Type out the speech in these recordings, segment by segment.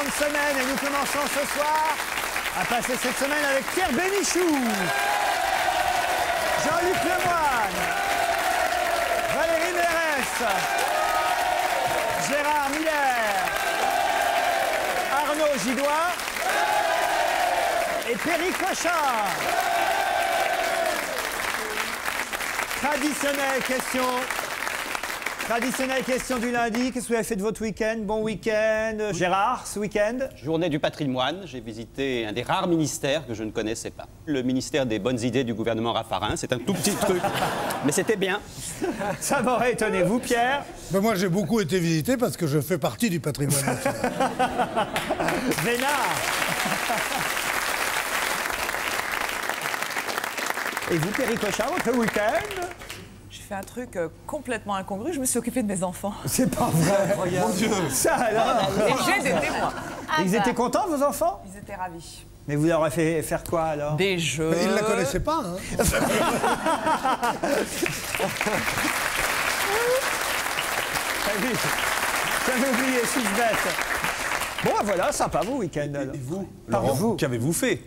excellente semaine. Et nous commençons ce soir à passer cette semaine avec Pierre Bénichou, Jean-Luc Lemoyne, Valérie Mérès, Gérard Miller, Arnaud Gidois et Perry Cochard. Traditionnelle question. Traditionnelle question du lundi. Qu'est-ce que vous avez fait de votre week-end? Bon week-end. Gérard, ce week-end? Journée du patrimoine, j'ai visité un des rares ministères que je ne connaissais pas. Le ministère des bonnes idées du gouvernement Raffarin, c'est un tout petit truc, mais c'était bien. Ça m'aurait étonné. Vous, Pierre? Ben, moi, j'ai beaucoup été visité parce que je fais partie du patrimoine national. Vénard Et vous, Perry Cochard, votre week-end? Fait un truc euh, complètement incongru. Je me suis occupée de mes enfants. C'est pas vrai. Mon Dieu. Ça alors Et j'ai des témoins. Ils étaient contents, vos enfants? Ils étaient ravis. Mais vous leur avez fait faire quoi alors? Des jeux. Mais ils ne la connaissaient pas. Hein. J'avais j'avais oublié, suis bête. Bon, ben voilà, sympa vos week-end. Vous, Pardon, Laurent, vous. qu'avez-vous fait?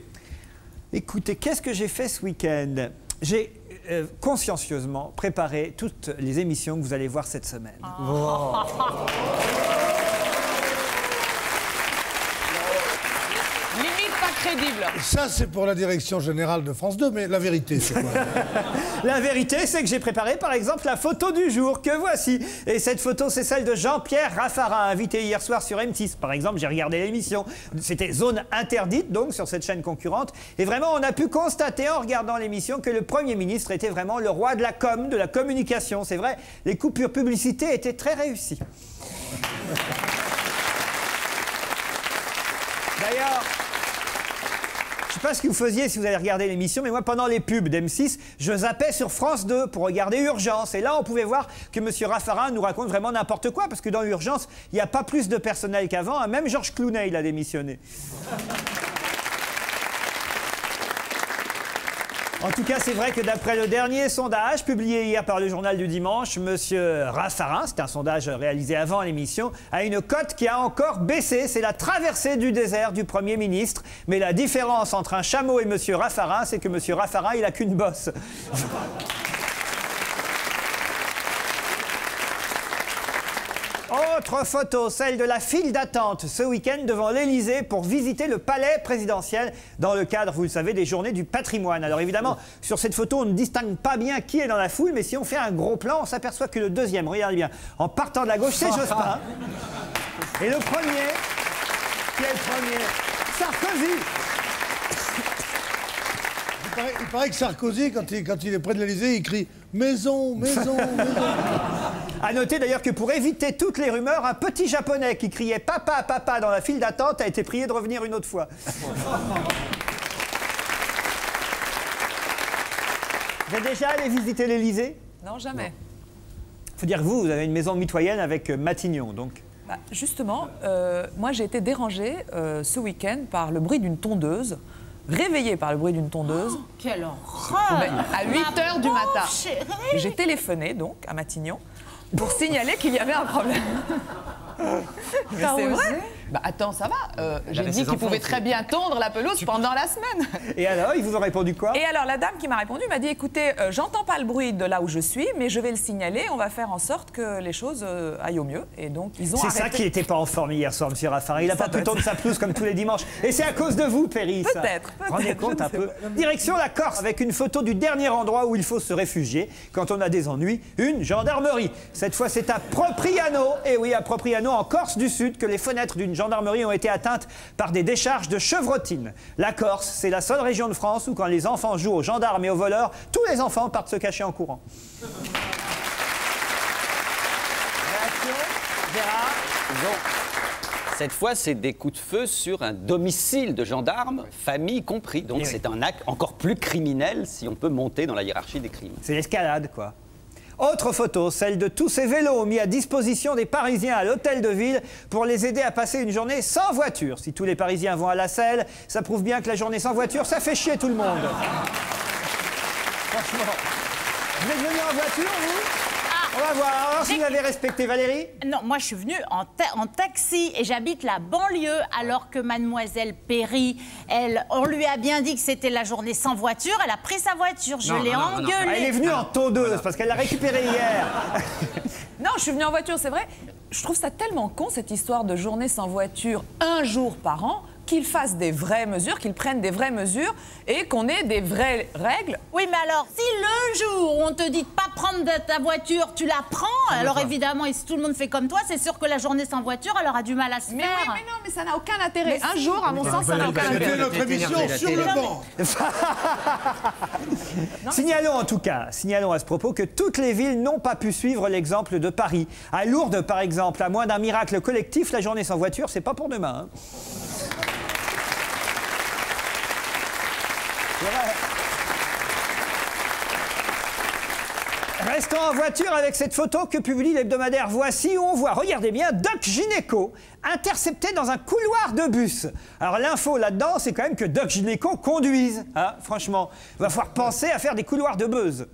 Écoutez, qu'est-ce que j'ai fait ce week-end? J'ai euh, consciencieusement préparé toutes les émissions que vous allez voir cette semaine. Limite pas crédible. Ça, c'est pour la direction générale de France 2, mais la vérité, c'est quoi La vérité, c'est que j'ai préparé par exemple la photo du jour que voici. Et cette photo, c'est celle de Jean-Pierre Raffarin, invité hier soir sur M6. Par exemple, j'ai regardé l'émission. C'était zone interdite, donc, sur cette chaîne concurrente. Et vraiment, on a pu constater en regardant l'émission que le Premier ministre était vraiment le roi de la com, de la communication. C'est vrai, les coupures publicité étaient très réussies. D'ailleurs, pas ce que vous faisiez si vous avez regardé l'émission, mais moi, pendant les pubs d'M6, je zappais sur France 2 pour regarder Urgence. Et là, on pouvait voir que M. Raffarin nous raconte vraiment n'importe quoi, parce que dans Urgence, il n'y a pas plus de personnel qu'avant. hein. Même Georges Clooney, il a démissionné. En tout cas, c'est vrai que d'après le dernier sondage publié hier par le journal du dimanche, Monsieur Raffarin, c'est un sondage réalisé avant l'émission, a une cote qui a encore baissé. C'est la traversée du désert du Premier ministre. Mais la différence entre un chameau et Monsieur Raffarin, c'est que Monsieur Raffarin, il a qu'une bosse. Autre photo, celle de la file d'attente ce week-end devant l'Elysée pour visiter le palais présidentiel dans le cadre, vous le savez, des journées du patrimoine. Alors évidemment, sur cette photo, on ne distingue pas bien qui est dans la foule, mais si on fait un gros plan, on s'aperçoit que le deuxième, regardez bien, en partant de la gauche, c'est Jospin. Et le premier, qui est le premier? Sarkozy paraît, il paraît que Sarkozy, quand il, quand il est près de l'Elysée, il crie Maison, maison, maison. À noter d'ailleurs que pour éviter toutes les rumeurs, un petit japonais qui criait papa, papa dans la file d'attente a été prié de revenir une autre fois. Vous êtes déjà allé visiter l'Elysée Non, jamais. Faut dire que vous, vous avez une maison mitoyenne avec euh, Matignon, donc. Bah, justement, euh, moi j'ai été dérangée euh, ce week-end par le bruit d'une tondeuse, réveillée par le bruit d'une tondeuse. Quelle horreur Mais à 8 Ma heures du matin. chérie. J'ai téléphoné donc à Matignon pour signaler qu'il y avait un problème. Mais c'est vrai. Bah attends, ça va. euh, J'ai avait dit qu'il pouvait très bien tondre la pelouse pendant la semaine. Et alors, ils vous ont répondu quoi? Et alors la dame qui m'a répondu m'a dit écoutez, euh, j'entends pas le bruit de là où je suis, mais je vais le signaler. On va faire en sorte que les choses euh, aillent au mieux. Et donc ils ont C'est ça qui n'était pas en forme hier soir, Monsieur Raffarin. Il n'a pas pu tondre sa pelouse comme tous les dimanches. Et c'est à cause de vous, Péry, ça. Peut-être, Vous Rendez compte un peu. Direction la Corse, avec une photo du dernier endroit où il faut se réfugier quand on a des ennuis, une gendarmerie. Cette fois, c'est à Propriano, et oui, à Propriano, en Corse du Sud, que les fenêtres d'une gendarmerie ont été atteintes par des décharges de chevrotine. La Corse, c'est la seule région de France où quand les enfants jouent aux gendarmes et aux voleurs, tous les enfants partent se cacher en courant. Cette fois, c'est des coups de feu sur un domicile de gendarmes, famille compris. Donc Eh oui. c'est un acte encore plus criminel si on peut monter dans la hiérarchie des crimes. C'est l'escalade, quoi. Autre photo, celle de tous ces vélos mis à disposition des Parisiens à l'hôtel de ville pour les aider à passer une journée sans voiture. Si tous les Parisiens vont à la selle, ça prouve bien que la journée sans voiture, ça fait chier tout le monde. Franchement. Vous êtes venus en voiture, vous? On va voir. Alors, si vous avez respecté Valérie Non, moi je suis venue en, ta- en taxi et j'habite la banlieue alors que mademoiselle Perry, elle, on lui a bien dit que c'était la journée sans voiture, elle a pris sa voiture, je l'ai engueulée. Ah, Elle est venue en tondeuse parce qu'elle l'a récupérée hier. Non, je suis venue en voiture, c'est vrai. Je trouve ça tellement con, cette histoire de journée sans voiture, un jour par an, qu'ils fassent des vraies mesures, qu'ils prennent des vraies mesures et qu'on ait des vraies règles. Oui, mais alors, si le jour où on te dit de pas prendre de ta voiture, tu la prends, alors évidemment, et si tout le monde fait comme toi, c'est sûr que la journée sans voiture, elle aura du mal à se Mais faire. oui, mais non, mais ça n'a aucun intérêt. Un jour, à mon sens, ça n'a aucun C'était intérêt. notre émission sur le banc. Signalons en tout cas, signalons à ce propos que toutes les villes n'ont pas pu suivre l'exemple de Paris. À Lourdes, par exemple, à moins d'un miracle collectif, la journée sans voiture, c'est pas pour demain. hein. C'est vrai. Restons en voiture avec cette photo que publie l'hebdomadaire Voici où on voit, regardez bien, Doc Gynéco intercepté dans un couloir de bus. Alors l'info là-dedans, c'est quand même que Doc Gynéco conduise. hein, franchement, il va falloir penser à faire des couloirs de buzz.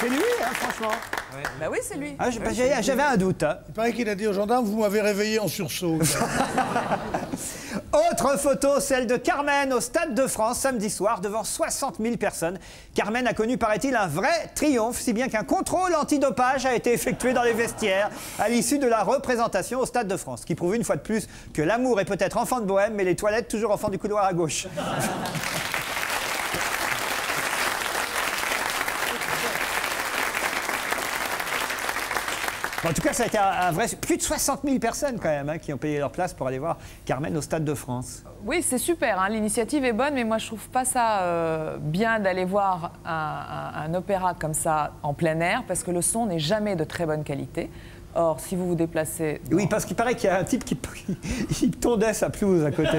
C'est lui, hein, franchement. Bah oui, c'est lui. Ah, J'avais un doute. hein. Il paraît qu'il a dit aux gendarmes, vous m'avez réveillé en sursaut. Autre photo, celle de Carmen au Stade de France samedi soir devant 60 000 personnes. Carmen a connu, paraît-il, un vrai triomphe, si bien qu'un contrôle antidopage a été effectué dans les vestiaires à l'issue de la représentation au Stade de France, ce qui prouve une fois de plus que l'amour est peut-être enfant de bohème, mais les toilettes toujours enfant du couloir à gauche. En tout cas, ça a été un, un vrai. Plus de 60 000 personnes, quand même, hein, qui ont payé leur place pour aller voir Carmen au Stade de France. Oui, c'est super. hein, L'initiative est bonne, mais moi, je trouve pas ça euh, bien d'aller voir un, un- un opéra comme ça en plein air, parce que le son n'est jamais de très bonne qualité. Or, si vous vous déplacez. dans- Oui, parce qu'il paraît qu'il y a un type qui il tondait sa pelouse à côté.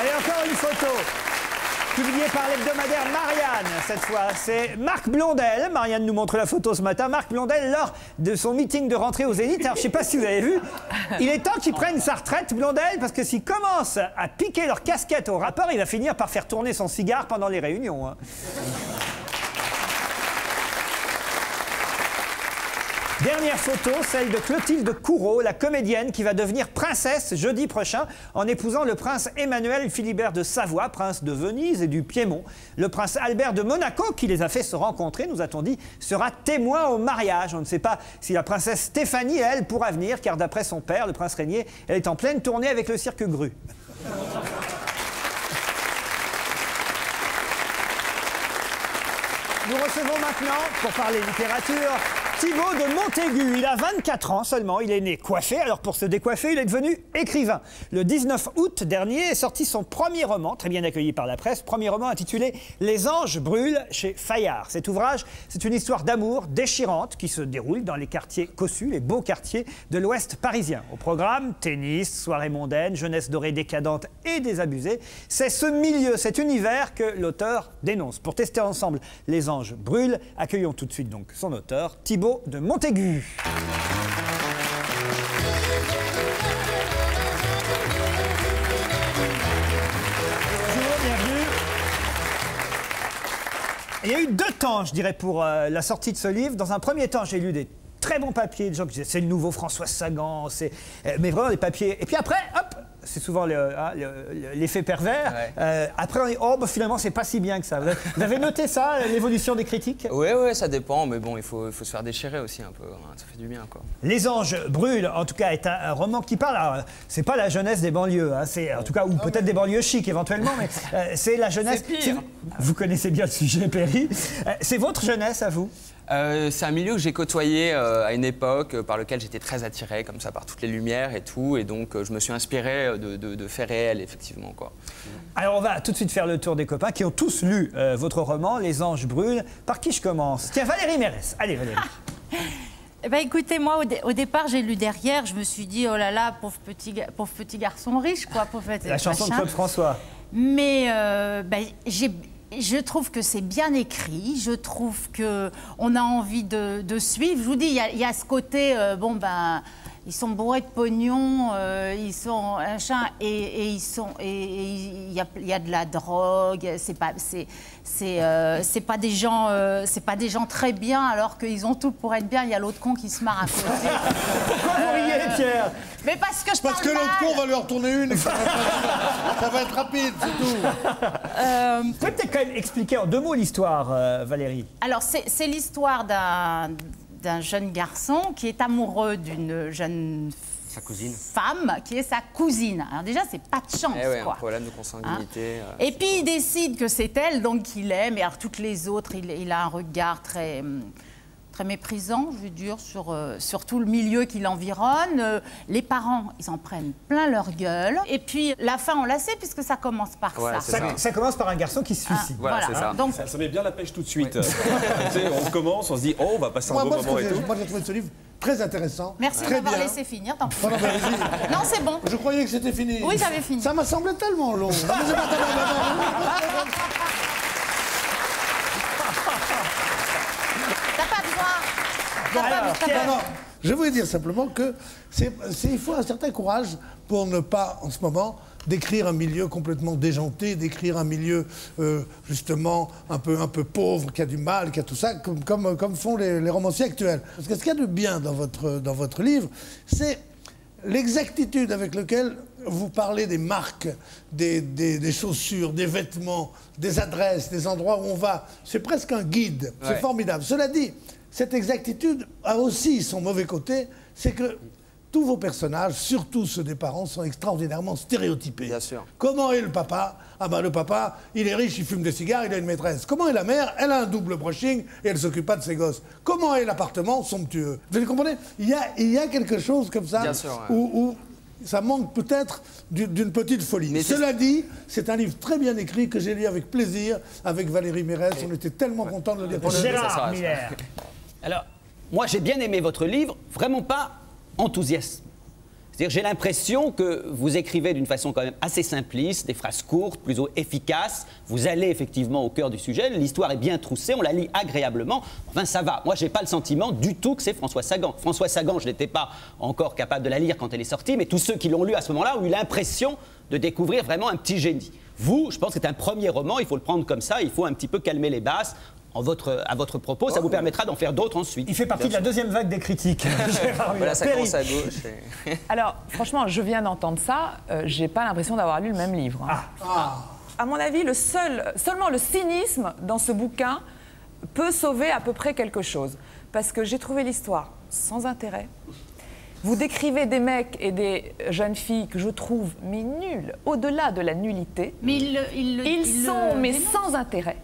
Allez, encore une photo. Publiée par l'hebdomadaire Marianne, cette fois. C'est Marc Blondel. Marianne nous montre la photo ce matin. Marc Blondel, lors de son meeting de rentrée aux Zénith. Alors, je ne sais pas si vous avez vu. Il est temps qu'il prenne sa retraite, Blondel, parce que s'il commence à piquer leur casquette au rapport, il va finir par faire tourner son cigare pendant les réunions. hein. Dernière photo, celle de Clotilde Courreau, la comédienne qui va devenir princesse jeudi prochain en épousant le prince Emmanuel Philibert de Savoie, prince de Venise et du Piémont. Le prince Albert de Monaco, qui les a fait se rencontrer, nous a-t-on dit, sera témoin au mariage. On ne sait pas si la princesse Stéphanie, elle, pourra venir, car d'après son père, le prince Régnier, elle est en pleine tournée avec le cirque Gru. Nous recevons maintenant, pour parler littérature, Thibaut de Montaigu. Il a 24 ans seulement, il est né coiffé, alors pour se décoiffer, il est devenu écrivain. Le 19 août dernier est sorti son premier roman, très bien accueilli par la presse, premier roman intitulé Les anges brûlent chez Fayard. Cet ouvrage, c'est une histoire d'amour déchirante qui se déroule dans les quartiers cossus, les beaux quartiers de l'ouest parisien. Au programme, tennis, soirée mondaine, jeunesse dorée décadente et désabusée. C'est ce milieu, cet univers que l'auteur dénonce. Pour tester ensemble Les anges brûlent, accueillons tout de suite donc son auteur, Thibaut de Montaigu. Il y a eu deux temps, je dirais, pour euh, la sortie de ce livre. Dans un premier temps, j'ai lu des très bons papiers, des gens qui disaient c'est le nouveau François Sagan, c'est, euh, mais vraiment des papiers. Et puis après, c'est souvent le- hein, le- l'effet pervers. Ouais. Euh, après, on dit oh, bah, finalement, c'est pas si bien que ça. Vous avez- noté ça, l'évolution des critiques? Ouais, ouais, ça dépend, mais bon, il faut, se faire déchirer aussi un peu. hein, Ça fait du bien, quoi. Les Anges brûlent, en tout cas, est un, un roman qui parle. alors, C'est pas la jeunesse des banlieues, hein, c'est en tout cas ou peut-être des banlieues chics éventuellement, mais euh, c'est la jeunesse. Pire. Vous connaissez bien le sujet, Perry. Euh, c'est votre jeunesse à vous? Euh, c'est un milieu que j'ai côtoyé euh, à une époque euh, par lequel j'étais très attiré, comme ça, par toutes les lumières et tout, et donc euh, je me suis inspiré de, de- de faits réels, effectivement, quoi. Alors on va tout de suite faire le tour des copains qui ont tous lu euh, votre roman Les Anges brûlent. Par qui je commence? Tiens, Valérie Mérès. Allez, Valérie. Ben, écoutez, moi, au, dé- au départ, j'ai lu derrière, je me suis dit, oh là là, pauvre petit, ga- pauvre petit garçon riche, quoi, pauvre La chanson de machin. Claude François. Mais euh, ben, j'ai- je trouve que c'est bien écrit. Je trouve que on a envie de, suivre. Je vous dis, il y a, il y a ce côté, euh, bon ben, ils sont bourrés de pognon, euh, ils sont un chat et, et ils sont et il y a, il y a de la drogue. C'est pas c'est c'est euh, c'est pas des gens euh, c'est pas des gens très bien alors qu'ils ont tout pour être bien. Il y a l'autre con qui se marre à côté. Pourquoi vous riez, Pierre? Mais parce que je Parce parle que l'autre con va lui en retourner une et ça va être, ça va être rapide, c'est tout. Euh, Vous pouvez peut-être quand même expliquer en deux mots l'histoire, euh, Valérie. Alors, c'est c'est l'histoire d'un d'un jeune garçon qui est amoureux d'une jeune Sa cousine. femme qui est sa cousine. Alors déjà, c'est pas de chance, Eh ouais, un quoi. problème de consanguinité. euh. Et puis il décide que c'est elle, donc qu'il aime. Et alors toutes les autres, il, il a un regard très, hum, très méprisant, je veux dire, sur, euh, sur tout le milieu qui l'environne. Euh, les parents, ils en prennent plein leur gueule. Et puis la fin, on la sait, puisque ça commence par ça. Ça, ça. ça commence par un garçon qui se Ah, suicide. Voilà, ça. Donc, Ça, ça met bien la pêche tout de suite. tu sais, on commence, on se dit, oh, on va passer un Moi, beau moi, moment et j'ai tout. moi, j'ai trouvé ce livre très intéressant. merci de très m'avoir bien. laissé finir. tant pis. Non, c'est bon. Je croyais que c'était fini. Oui, j'avais fini. Ça m'a semblé tellement long. Non, mais c'est pas tellement long. T'as pas besoin. T'as pas- alors, t'as Pierre, pas- Non, non. Je voulais dire simplement que c'est, il faut un certain courage pour ne pas, en ce moment, décrire un milieu complètement déjanté, décrire un milieu euh, justement un peu, un peu pauvre, qui a du mal, qui a tout ça, comme, comme, comme font les, les romanciers actuels. Parce que ce qu'il y a de bien dans votre, dans votre livre, c'est l'exactitude avec laquelle vous parlez des marques, des, des- des chaussures, des vêtements, des adresses, des endroits où on va. C'est presque un guide. C'est formidable. Cela dit, cette exactitude a aussi son mauvais côté, c'est que tous vos personnages, surtout ceux des parents, sont extraordinairement stéréotypés. Bien sûr. Comment est le papa? Ah ben le papa, il est riche, il fume des cigares, il a une maîtresse. Comment est la mère? Elle a un double brushing et elle s'occupe pas de ses gosses. Comment est l'appartement Somptueux? Vous comprenez? Il y, a, il y a quelque chose comme ça Bien sûr, ouais. où, où ça manque peut-être du- d'une petite folie. Mais Cela dit, c'est un livre très bien écrit que j'ai lu avec plaisir avec Valérie Mérès. On était tellement contents de le lire. Gérard Miller. Alors, moi, j'ai bien aimé votre livre, vraiment pas enthousiaste. C'est-à-dire, j'ai l'impression que vous écrivez d'une façon quand même assez simpliste, des phrases courtes, plutôt efficaces. Vous allez effectivement au cœur du sujet. L'histoire est bien troussée, on la lit agréablement. Enfin, ça va. Moi, j'ai pas le sentiment du tout que c'est François Sagan. François Sagan, je n'étais pas encore capable de la lire quand elle est sortie, mais tous ceux qui l'ont lu à ce moment-là ont eu l'impression de découvrir vraiment un petit génie. Vous, je pense que c'est un premier roman, il faut le prendre comme ça, il faut un petit peu calmer les basses. En votre, à votre propos, ça vous permettra d'en faire d'autres ensuite. Il fait partie de la deuxième vague des critiques. Voilà, ça commence à gauche. et- Alors, franchement, je viens d'entendre ça. euh, J'ai pas l'impression d'avoir lu le même livre. hein. À mon avis, le seul, seulement le cynisme dans ce bouquin peut sauver à peu près quelque chose. Parce que j'ai trouvé l'histoire sans intérêt. Vous décrivez des mecs et des jeunes filles que je trouve mais nuls, au-delà de la nullité. Mais Ils il le sont mais sans intérêt.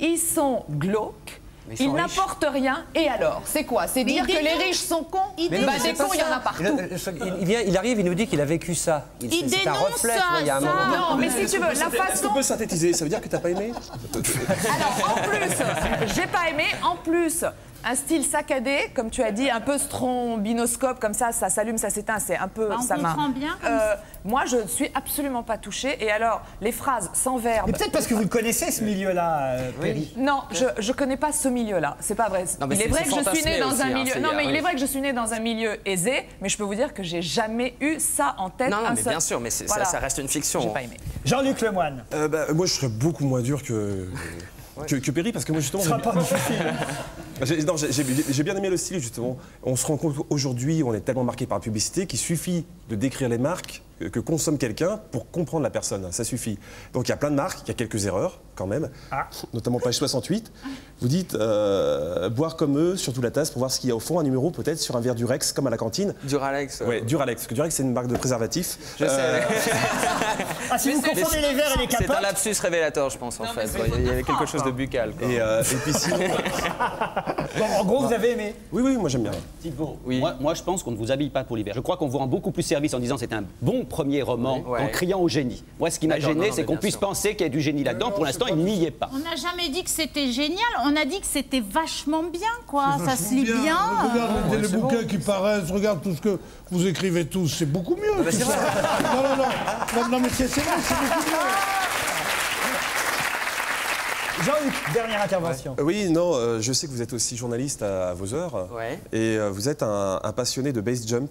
Ils sont glauques. Ils n'apportent rien. Et alors C'est quoi? C'est dire que les dénonce. riches sont cons? Il Bah, dénonce. Des cons, il y en a partout. il- il vient, il arrive, il nous dit qu'il a vécu ça. Il c'est- c'est un dénonce reflet, ça, il y a un ça. Non, mais si tu veux, la façon. qu'on peut synthétiser? Ça veut dire que t'as pas aimé? Alors, en plus, j'ai pas aimé. En plus, un style saccadé, comme tu as dit, un peu strombinoscope, comme ça, ça s'allume, ça s'éteint, c'est un peu. Bah, on ça comprend bien comme Euh, moi, je suis absolument pas touchée. Et alors, les phrases sans verbe. Mais peut-être parce que vous le connaissez, ce milieu-là, euh, Perry. Non, je, je connais pas ce milieu-là. C'est pas vrai. Non, mais il est vrai que je suis née dans aussi, un hein, milieu. non, mais il oui. est vrai que je suis née dans un milieu aisé, mais je peux vous dire que j'ai jamais eu ça en tête. Non, non, un mais seul- bien sûr, mais Voilà. ça, ça reste une fiction. J'ai pas aimé. Jean-Luc Lemoine. Euh, bah, Moi, je serais beaucoup moins dur que. Que, que Perry, parce que moi justement. Ce sera pas difficile. J'ai bien aimé le style justement. On se rend compte aujourd'hui, on est tellement marqué par la publicité qu'il suffit de décrire les marques que, consomme quelqu'un pour comprendre la personne. Ça suffit. Donc il y a plein de marques, il y a quelques erreurs quand même, Ah. notamment page 68. Vous dites euh, boire comme eux, surtout la tasse, pour voir ce qu'il y a au fond, un numéro peut-être sur un verre du Rex comme à la cantine. Duralex. euh, Ouais, Duralex, parce que Durex c'est une marque de préservatif. Je sais. Euh, Ah, si vous confondez les verres et les C'est un capotes. lapsus révélateur, je pense, en fait. Il y avait quelque chose de buccal. quoi. et, euh, et puis sinon, Bon, en gros, vous avez aimé. oui, oui, moi j'aime bien. Thibault, Oui. moi, moi, je pense qu'on ne vous habille pas pour l'hiver. Je crois qu'on vous rend beaucoup plus service en disant c'est un bon premier roman Oui. Ouais. en criant au génie. Moi, ce qui m'a gêné, c'est qu'on bien puisse sûr. penser qu'il y a du génie là-dedans. Pour l'instant, il n'y est pas. On n'a jamais dit que c'était génial, on a dit que c'était vachement bien, quoi. Ça se lit bien. Regarde euh, les, les bouquins qui paraissent, regarde tout ce que vous écrivez tous, c'est beaucoup mieux. tout ça. Non, non, non, non, non, mais c'est c'est vrai, c'est beaucoup mieux. Jean-Luc, dernière intervention. Euh, Oui, non, euh, je sais que vous êtes aussi journaliste à, à vos heures. Ouais. Et euh, vous êtes un, un passionné de base jump.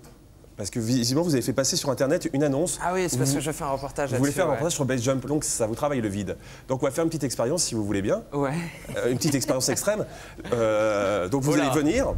Parce que visiblement, vous avez fait passer sur Internet une annonce. Ah oui, c'est parce Vous- que je fais un reportage Vous voulez faire un ouais. reportage sur Base Jump, donc ça vous travaille le vide. Donc on va faire une petite expérience si vous voulez bien. Ouais. Euh, une petite expérience extrême. Euh, donc vous Voilà. allez venir.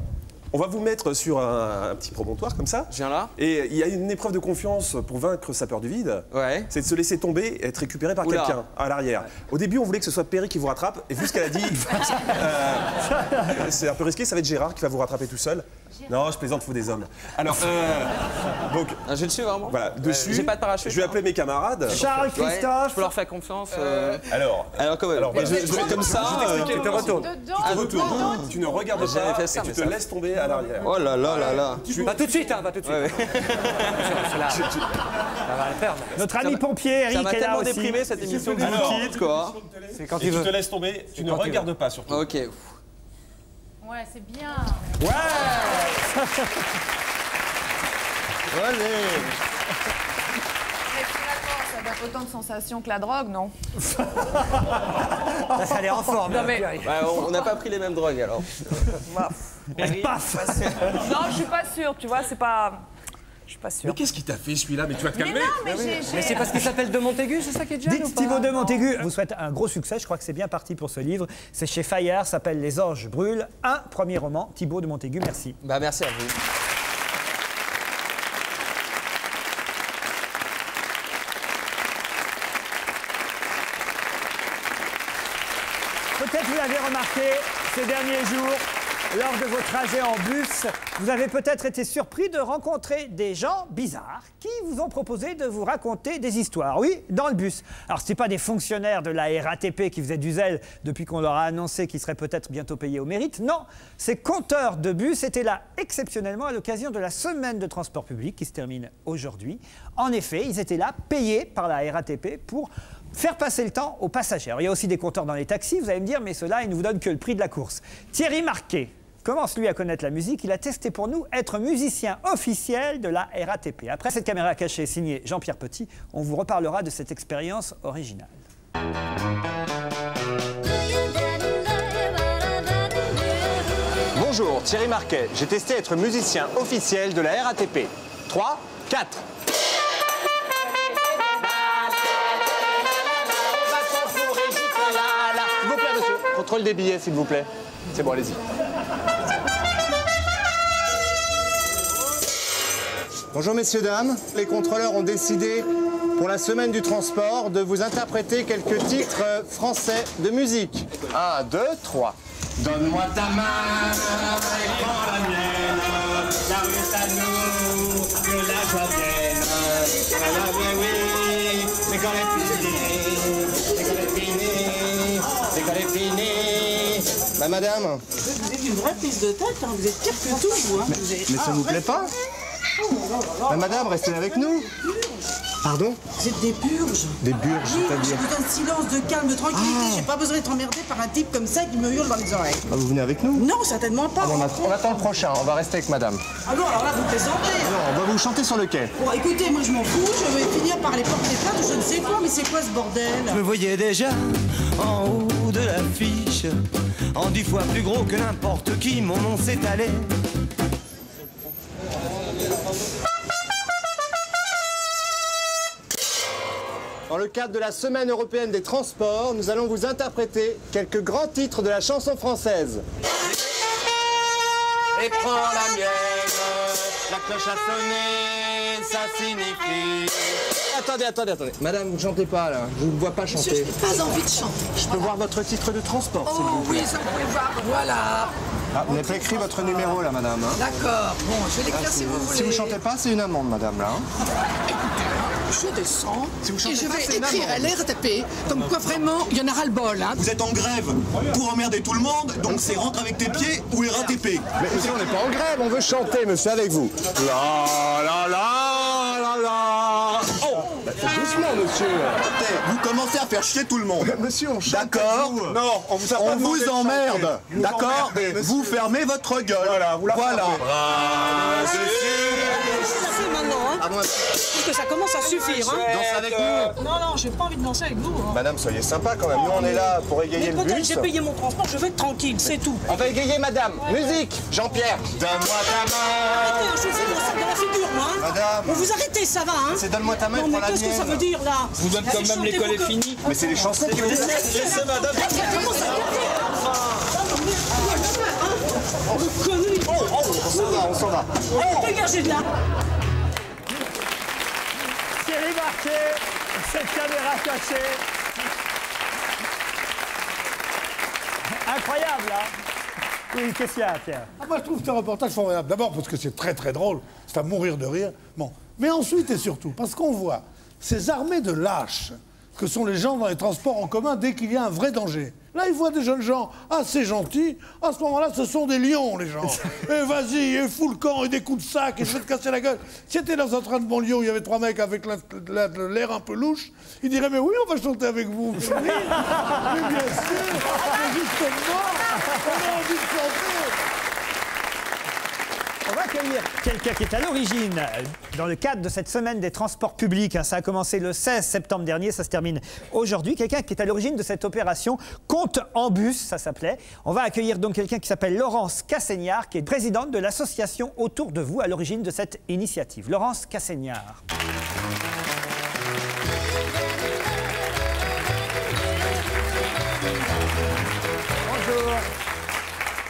On va vous mettre sur un, un petit promontoire comme ça. Je viens là Et il y a une épreuve de confiance pour vaincre sa peur du vide. Ouais. C'est de se laisser tomber et être récupéré par quelqu'un à l'arrière. Au début, on voulait que ce soit Perry qui vous rattrape. Et vu ce qu'elle a dit, euh, c'est un peu risqué. Ça va être Gérard qui va vous rattraper tout seul. Non, je plaisante, faut des hommes. Alors, euh, donc, Ah, je vais le suivre vraiment voilà, dessus. J'ai pas de parachute. Je vais hein. appeler mes camarades. Charles, Ouais, Christophe. je peux leur faire confiance. euh, Alors, Alors, Alors, mais bah, je, je- je vais comme ça. je euh, tu te retournes. Tu te retournes, tu ne regardes pas fait ça, et tu te ça- laisses tomber à l'arrière. Oh là là là là. Pas tout de suite, hein, pas tout de suite. Ouais, ouais. Ça va le faire. Notre ami pompier, Eric, m'a est là tellement déprimé cette émission que je Alors. vous quitte quoi. C'est quand tu tu te laisses tomber, tu ne tu regardes pas surtout. Ok. Ouais, c'est bien. Mais finalement, ça donne autant de sensations que la drogue, non Ça, ça a l'air en forme. Non, mais- Pierre. Ouais, on- n'a pas pris les mêmes drogues alors. Paf Non, je suis pas sûre, tu vois, c'est pas. Je suis pas sûre. Mais qu'est-ce qui t'a fait celui-là Mais tu vas te Mais calmer non, mais j'ai. Mais c'est parce qu'il s'appelle De Montaigu, c'est ça qui est déjà Dites Thibaut de Montaigu, vous souhaite un gros succès. Je crois que c'est bien parti pour ce livre. C'est chez Fayard, s'appelle Les Orges brûlent. Un premier roman. Thibaut de Montaigu, merci. Bah merci à vous. Peut-être vous l'avez remarqué ces derniers jours, lors de vos trajets en bus, vous avez peut-être été surpris de rencontrer des gens bizarres qui vous ont proposé de vous raconter des histoires. Oui, dans le bus. Alors, ce n'est pas des fonctionnaires de la RATP qui faisaient du zèle depuis qu'on leur a annoncé qu'ils seraient peut-être bientôt payés au mérite. Non, ces compteurs de bus étaient là exceptionnellement à l'occasion de la semaine de transport public qui se termine aujourd'hui. En effet, ils étaient là payés par la RATP pour faire passer le temps aux passagers. Alors, il y a aussi des compteurs dans les taxis, vous allez me dire, mais ceux-là, ils ne vous donnent que le prix de la course. Thierry Marquet commence lui à connaître la musique. Il a testé pour nous être musicien officiel de la RATP. Après cette caméra cachée signée Jean-Pierre Petit, on vous reparlera de cette expérience originale. Bonjour, Thierry Marquet. J'ai testé être musicien officiel de la RATP. 3, 4. S'il vous plaît, monsieur. Contrôle des billets, s'il vous plaît. C'est bon, allez-y. Bonjour messieurs, dames. Les contrôleurs ont décidé pour la semaine du transport de vous interpréter quelques titres euh, français de musique. 1, 2, 3. Donne-moi ta main et prends la mienne. La rue est à nous, que la joie vienne. Ah, oui, oui, elle est finie, c'est quand elle est finie, c'est quand elle est finie. Bah madame, Vous êtes une vraie prise de tête, hein. vous êtes pire que tout, vous. Hein. Vous mais ça Ah, vous plaît pas? Bah madame, restez avec nous. Pardon? Vous êtes des purges. Des burges, Oui, c'est-à-dire j'ai besoin de silence, de calme, de tranquillité. Ah. J'ai pas besoin d'être emmerdé par un type comme ça qui me hurle dans les oreilles. Ah, Vous venez avec nous? Non, certainement pas. Ah, on, attend, on attend le prochain, on va rester avec madame. Ah non, alors là, vous plaisantez. Non, on va vous chanter sur le quai. Bon, écoutez, moi je m'en fous, je vais finir par les porter plainte ou je ne sais quoi, mais c'est quoi ce bordel? Je me voyais déjà en haut de l'affiche, en dix fois plus gros que n'importe qui, mon nom s'étalait. Le cadre de la Semaine européenne des transports, nous allons vous interpréter quelques grands titres de la chanson française. Et prends la mienne, la cloche a sonné, ça signifie. Attendez, attendez, attendez. Madame, vous chantez pas là, je vous vois pas Je chanter. n'ai pas envie de chanter. Je peux voir votre titre de transport, s'il Oh vous plaît. oui, ça vous pouvez voir, voilà. Ah, vous n'avez pas écrit votre numéro là, madame. hein D'accord, bon, je vais l'écrire si vous voulez. Si vous chantez pas, c'est une amende, madame là. hein. Je descends Si vous et je vais écrire à l'RTP comme quoi vraiment il y en aura le bol. Hein. Vous êtes en grève pour emmerder tout le monde, donc c'est rentre avec tes pieds ou RATP. Mais monsieur, on n'est pas en grève, on veut chanter, monsieur, avec vous. La la la la la. Oh, bah, doucement, monsieur. Vous commencez à faire chier tout le monde. Monsieur, on chante D'accord. Non, on vous a pas On demandé vous de emmerde. D'accord. Vous fermez votre gueule. Voilà, vous la Voilà. fermez. C'est maintenant, hein. Ah bon, Parce que ça commence à suffire, hein. Danse avec nous. Non, non, j'ai pas envie de danser avec vous. Hein. Madame, soyez sympa quand même. Nous, on est là pour égayer Mais le peut-être bus. j'ai payé mon transport, je veux être tranquille, c'est tout. On va égayer madame. Musique, Jean-Pierre. Donne-moi ta main. Arrêtez, hein, je vous fais dans la- figure, moi. Hein. Madame. Bon, vous arrêtez, ça va, hein. C'est donne-moi ta main, Non, prends mais la qu'est-ce que ça mienne. veut dire, là Je vous donne quand même l'école est finie. Mais c'est les chansons qui vous Laissez madame. Oh. On s'en va, on s'en va. Oh, Dégagez de là. Cette caméra cachée. Incroyable, hein Oui, qu'est-ce qu'il y a, Pierre? Ah, moi, je trouve ce reportage formidable. D'abord parce que c'est très très drôle, c'est à mourir de rire. Bon. Mais ensuite et surtout, parce qu'on voit ces armées de lâches que sont les gens dans les transports en commun dès qu'il y a un vrai danger. Là, ils voient des jeunes gens assez gentils. À ce moment-là, ce sont des lions, les gens. Et vas-y, et fous le camp, et des coups de sac, et je vais te casser la gueule. Si c'était dans un train de banlieue où il y avait trois mecs avec la- la- l'air un peu louche, ils diraient Mais oui, on va chanter avec vous. Oui, mais bien sûr, justement, on a envie de chanter. On va accueillir quelqu'un qui est à l'origine, euh, dans le cadre de cette semaine des transports publics. hein. ça a commencé le 16 septembre dernier, ça se termine aujourd'hui. Quelqu'un qui est à l'origine de cette opération Compte en bus, ça s'appelait. On va accueillir donc quelqu'un qui s'appelle Laurence Cassaignard, qui est présidente de l'association Autour de vous, à l'origine de cette initiative. Laurence Cassaignard.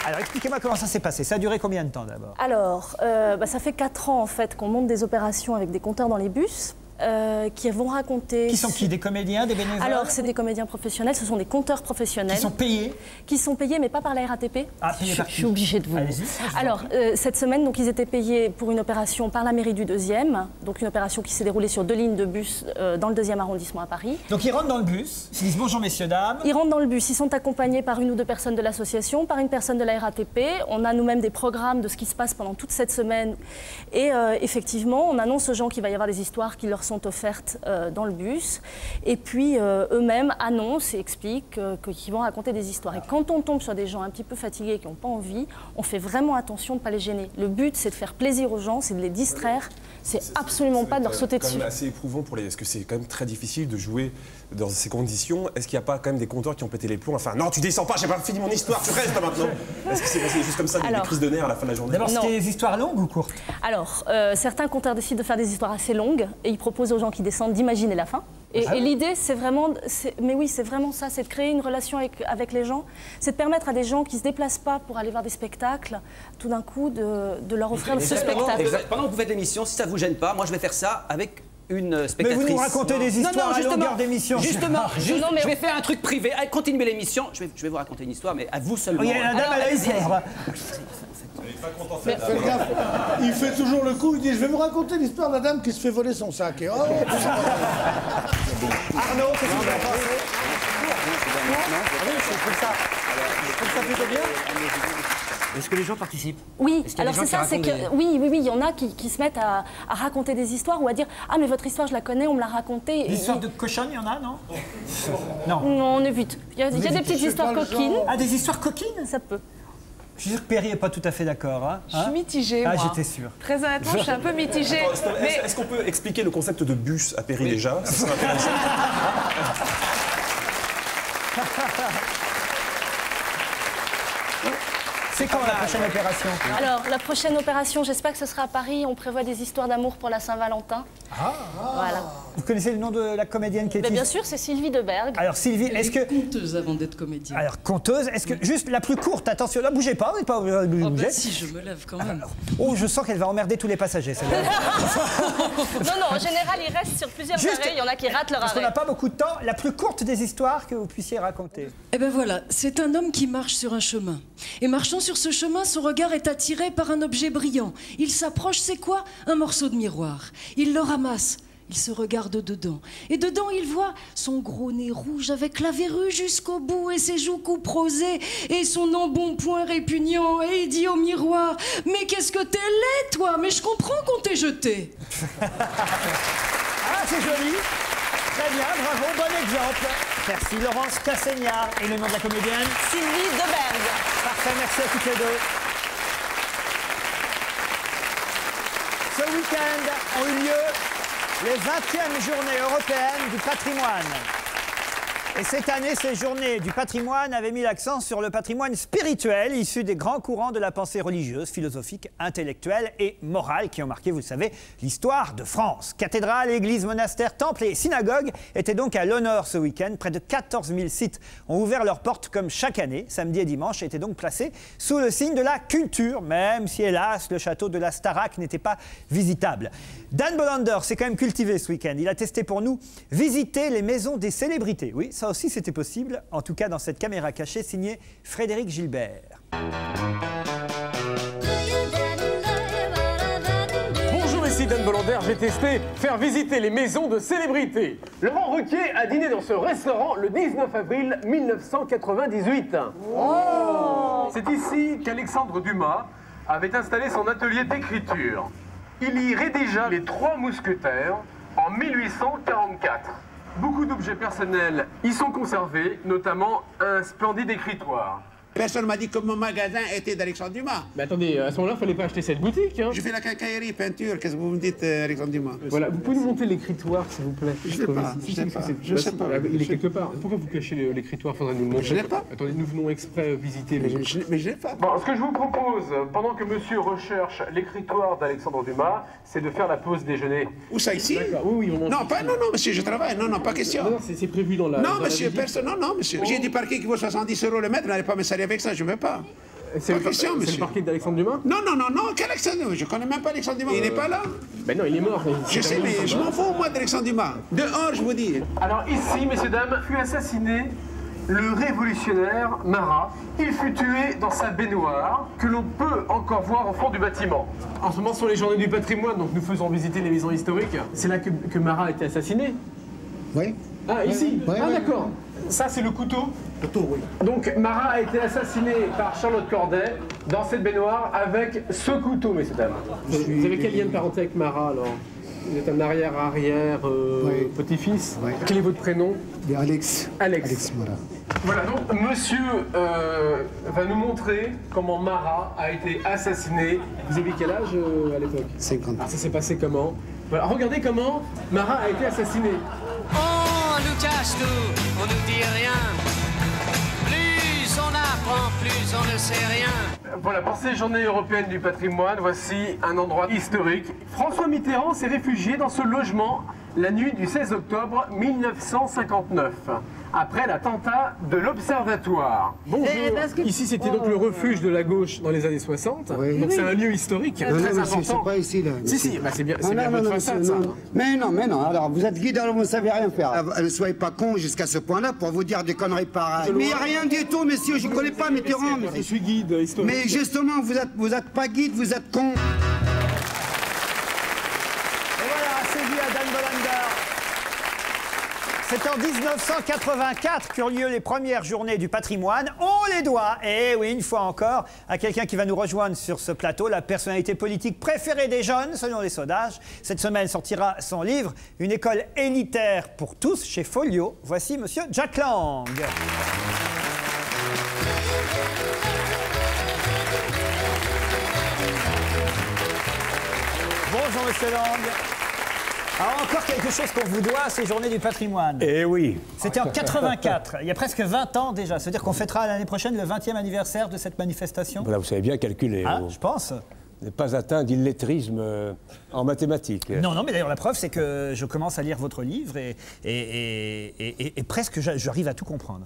Alors expliquez-moi comment ça s'est passé. Ça a duré combien de temps d'abord? Alors, euh, bah, ça fait 4 ans en fait qu'on monte des opérations avec des compteurs dans les bus euh, qui vont raconter. Qui sont qui Des comédiens, des bénévoles Alors, c'est des comédiens professionnels, ce sont des compteurs professionnels. Qui sont payés Qui sont payés, mais pas par la RATP. Ah, payés je, par je qui suis obligée de vous. Allez-y. Alors, euh, cette semaine, donc, ils étaient payés pour une opération par la mairie du 2e, donc une opération qui s'est déroulée sur deux lignes de bus euh, dans le 2e arrondissement à Paris. Donc ils rentrent dans le bus, ils disent bonjour messieurs, dames. Ils rentrent dans le bus, ils sont accompagnés par une ou deux personnes de l'association, par une personne de la RATP. On a nous-mêmes des programmes de ce qui se passe pendant toute cette semaine. Et euh, effectivement, on annonce aux gens qu'il va y avoir des histoires qui leur sont offertes euh, dans le bus. Et puis euh, eux-mêmes annoncent et expliquent euh, qu'ils vont raconter des histoires. Et quand on tombe sur des gens un petit peu fatigués qui n'ont pas envie, on fait vraiment attention de ne pas les gêner. Le but, c'est de faire plaisir aux gens, c'est de les distraire. C'est absolument pas de leur sauter quand dessus. même assez éprouvant pour les. Parce que c'est quand même très difficile de jouer dans ces conditions. Est-ce qu'il n'y a pas quand même des compteurs qui ont pété les plombs Enfin, non, tu descends pas, j'ai pas fini mon histoire, tu restes maintenant. Est-ce que c'est passé juste comme ça, des- crises de nerfs à la fin de la journée? D'abord, c'était des histoires longues ou courtes? Alors, euh, certains compteurs décident de faire des histoires assez longues et ils proposent aux gens qui descendent d'imaginer la fin. Et, Ah et l'idée, c'est vraiment, c'est- mais oui, c'est vraiment ça, c'est de créer une relation avec, avec les gens, c'est de permettre à des gens qui se déplacent pas pour aller voir des spectacles, tout d'un coup, de, de leur offrir ce spectacle. Pendant que vous faites l'émission, si ça vous gêne pas, moi je vais faire ça avec une euh, Mais spectatrice. vous nous racontez des Non, non, histoires à justement, longueur d'émission. Justement, juste, Non, mais- je vais faire un truc privé. Allez, continuez l'émission. Je vais, je vais vous raconter une histoire, mais à vous seulement. Oui, la dame, Alors, elle a eu allez-y, peur. Faites gaffe. Il fait toujours le coup, il dit Je vais vous raconter l'histoire de la dame qui se fait voler son sac. Et oh, Arnaud, qu'est-ce que vous en pensez? Est-ce que les gens participent? Oui, alors c'est ça, c'est que oui, oui, oui, il y en a qui, qui se mettent à, à raconter des histoires ou à dire ah mais votre histoire je la connais, on me l'a racontée. Des Et- histoires de cochonnes, il y en a, non? Non. Non, on évite. Il y a, il y a des petites histoires coquines. Ah, des histoires coquines? Ça peut. Je suis sûr que Perry n'est pas tout à fait d'accord. Hein Je suis mitigée, Ah, moi. j'étais sûr. Très honnêtement, je suis un peu mitigée. Mais Est-ce qu'on peut expliquer le concept de bus à Péry déjà? Ça serait intéressant. C'est quand la prochaine opération Alors, la prochaine opération, j'espère que ce sera à Paris. On prévoit des histoires d'amour pour la Saint-Valentin. Voilà. Vous connaissez le nom de la comédienne qui est Mais bien sûr, c'est Sylvie Deberg. Alors Sylvie, est-ce que... conteuse avant d'être comédienne. Alors conteuse, est-ce que juste la plus courte, attention, là bougez pas, vous n'êtes pas obligé de Oh, bah, si, je me lève quand même. Oh, je sens qu'elle va emmerder tous les passagers. celle-là. Non, non, en général, ils restent sur plusieurs Juste- arrêts. Il y en a qui ratent leur Parce qu'on n'a arrêt. pas beaucoup de temps. La plus courte des histoires que vous puissiez raconter. Eh ben voilà, c'est un homme qui marche sur un chemin. Et marchant sur ce chemin, son regard est attiré par un objet brillant. Il s'approche, c'est quoi? Un morceau de miroir. Il le ramasse. Il se regarde dedans. Et dedans, il voit son gros nez rouge avec la verrue jusqu'au bout et ses joues couperosées et son embonpoint répugnant. Et il dit au miroir Mais qu'est-ce que t'es laid, toi Mais je comprends qu'on t'ait jeté. Ah, c'est joli. Très bien, bravo, bon exemple. Merci Laurence Cassaignard. Et le nom de la comédienne Sylvie Deberg. Parfait, merci à toutes les deux. Ce week-end ont eu lieu les 20e journées européennes du patrimoine. Et cette année, ces journées du patrimoine avaient mis l'accent sur le patrimoine spirituel, issu des grands courants de la pensée religieuse, philosophique, intellectuelle et morale qui ont marqué, vous le savez, l'histoire de France. Cathédrales, églises, monastères, temples et synagogues étaient donc à l'honneur ce week-end. Près de 14 000 sites ont ouvert leurs portes comme chaque année. Samedi et dimanche étaient donc placés sous le signe de la culture, même si hélas, le château de la Starac n'était pas visitable. Dan Bolander s'est quand même cultivé ce week-end. Il a testé pour nous visiter les maisons des célébrités. Oui, ça aussi c'était possible, en tout cas dans cette caméra cachée signée Frédéric Gilbert. Bonjour, ici Dan Bolander. J'ai testé faire visiter les maisons de célébrités. Laurent Ruquier a dîné dans ce restaurant le 19 avril 1998. C'est ici qu'Alexandre Dumas avait installé son atelier d'écriture. Il y rédigea Les Trois Mousquetaires en 1844. Beaucoup d'objets personnels y sont conservés, notamment un splendide écritoire. Personne m'a dit que mon magasin était d'Alexandre Dumas. Mais attendez, à ce moment-là, il fallait pas acheter cette boutique. Hein. Je fais la quincaillerie, peinture. Qu'est-ce que vous me dites, euh, Alexandre Dumas? Voilà, vous pouvez nous montrer l'écritoire, s'il vous plaît Je sais pas, je sais pas, je sais pas. Il est quelque part. Pourquoi vous cachez l'écritoire? Faudrait nous le montrer. Je l'ai pas. Attendez, nous venons exprès visiter. Mais je- je l'ai pas. Bon, ce que je vous propose, pendant que monsieur recherche l'écritoire d'Alexandre Dumas, c'est de faire la pause déjeuner. Où ça, ici? Oui, oui, on Non, pas, non, non, monsieur, je travaille. Non, non, pas question. Non, c'est prévu dans la. Non, monsieur, personne. Non, non, monsieur. J'ai du parquet qui vaut 70 euros le mètre. N'allez pas me avec ça, je ne veux pas. C'est Pas le, question, c'est le parquet d'Alexandre Dumas? Non, non, non, non, quel Alexandre Dumas Je connais même pas Alexandre Dumas. Il n'est pas là. Ben non, il est mort. Je sais, mais je m'en fous, moi, d'Alexandre Dumas. Dehors, je vous dis. Alors ici, messieurs, dames, fut assassiné le révolutionnaire Marat. Il fut tué dans sa baignoire, que l'on peut encore voir au fond du bâtiment. En ce moment, ce sont les journées du patrimoine, donc nous faisons visiter les maisons historiques. C'est là que, que Marat a été assassiné? Oui. Ah, ici? Oui, Ah, oui. d'accord. Ça, c'est le couteau. Donc Marat a été assassiné par Charlotte Corday dans cette baignoire avec ce couteau, messieurs, dames. Vous, vous avez quel lien de parenté avec Marat, alors Vous êtes un arrière-arrière euh, petit-fils Quel est votre prénom Alex. Alex. Alex Mora. Voilà, donc monsieur euh, va nous montrer comment Marat a été assassiné. Vous avez quel âge euh, à l'époque 50. Ah, ça s'est passé comment Voilà, regardez comment Marat a été assassiné. On nous cache tout, on nous dit rien. Plus on ne sait rien. Voilà, pour ces journées européennes du patrimoine, voici un endroit historique. François Mitterrand s'est réfugié dans ce logement la nuit du 16 octobre 1959, après l'attentat de l'Observatoire. Bonjour. Eh, que- Ici, c'était donc le refuge de la gauche dans les années 60. Oui. Donc c'est un lieu historique Non, non, très mais c'est- important. c'est pas ici, là. Si, si, bah, c'est bien, c'est Non, bien non, votre non, façade, ça. non. Mais non, mais non. Alors, vous êtes guide, alors vous ne savez rien faire. Ah, Ne soyez pas con jusqu'à ce point-là pour vous dire des conneries pareilles. Mais il n'y a rien du tout, monsieur. Je ne connais pas Mitterrand. Je suis guide historique. Mais justement, vous n'êtes vous êtes pas guide, vous êtes con. Et voilà, c'est dit à Dan Bolander. C'est en 1984 qu'ont lieu les premières journées du patrimoine. On les doit, et oui, une fois encore, à quelqu'un qui va nous rejoindre sur ce plateau, la personnalité politique préférée des jeunes, selon les sondages. Cette semaine sortira son livre, Une école élitaire pour tous, chez Folio. Voici Monsieur Jack Lang. Bonjour Monsieur Lang. Alors encore quelque chose qu'on vous doit, ces journées du patrimoine. Eh oui. C'était en 84, il y a presque 20 ans déjà. C'est-à-dire qu'on fêtera l'année prochaine le 20e anniversaire de cette manifestation Voilà, vous savez bien calculer. Ah, je pense. n'êtes pas atteint d'illettrisme euh, en mathématiques. Non, non, mais d'ailleurs la preuve, c'est que je commence à lire votre livre et, et, et- et- presque j'a- j'arrive à tout comprendre.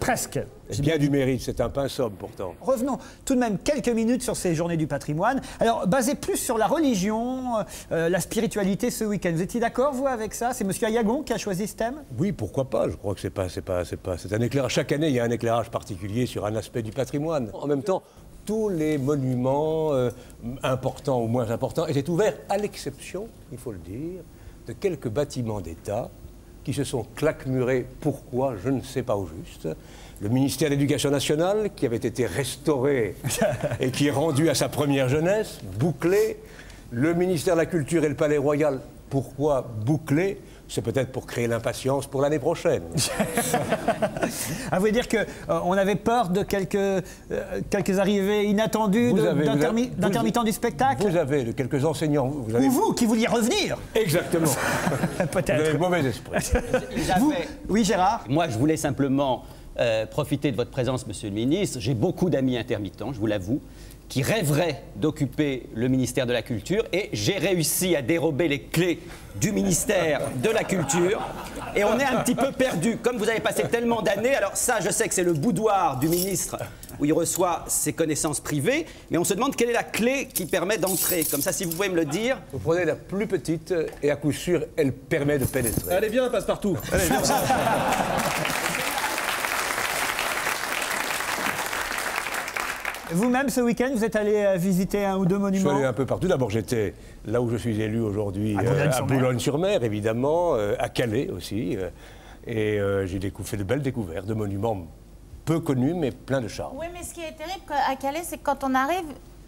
Presque. C'est bien du mérite, c'est un pain sobre pourtant. Revenons tout de même quelques minutes sur ces journées du patrimoine. Alors, basé plus sur la religion, euh, la spiritualité ce week-end. Vous étiez d'accord, vous, avec ça? C'est M. Ayagon qui a choisi ce thème? Oui, pourquoi pas? Je crois que c'est pas, c'est pas, c'est pas, c'est un éclairage. Chaque année, il y a un éclairage particulier sur un aspect du patrimoine. En même temps, tous les monuments euh, importants ou moins importants étaient ouverts, à l'exception, il faut le dire, de quelques bâtiments d'État qui se sont claquemurés. Pourquoi Je ne sais pas au juste. Le ministère de l'Éducation nationale, qui avait été restauré et qui est rendu à sa première jeunesse, bouclé. Le ministère de la Culture et le Palais Royal, pourquoi bouclé? C'est peut-être pour créer l'impatience pour l'année prochaine. À vous dire que euh, on avait peur de quelques, euh, quelques arrivées inattendues Vous vous d'intermittents du spectacle. Vous avez de quelques enseignants. Vous avez... Ou vous qui vouliez revenir. Exactement. Peut-être. Vous avez mauvais esprit. J'avais- Oui, Gérard Moi, je voulais simplement euh, profiter de votre présence, Monsieur le Ministre. J'ai beaucoup d'amis intermittents, je vous l'avoue, qui rêveraient d'occuper le ministère de la Culture et j'ai réussi à dérober les clés du ministère de la Culture et on est un petit peu perdu. Comme vous avez passé tellement d'années, alors ça, je sais que c'est le boudoir du ministre où il reçoit ses connaissances privées, mais on se demande quelle est la clé qui permet d'entrer. Comme ça, si vous pouvez me le dire. Vous prenez la plus petite et à coup sûr, elle permet de pénétrer. Allez, bien, passe partout. Allez, viens. Vous-même, ce week-end, vous êtes allé euh, visiter un ou deux Je suis monuments allé un peu partout. D'abord, j'étais là où je suis élu aujourd'hui, À euh, Boulogne-sur-Mer. évidemment, euh, à Calais aussi. euh, et euh, j'ai fait de belles découvertes, de monuments peu connus, mais pleins de charme. Oui, mais ce qui est terrible à Calais, c'est que quand on arrive,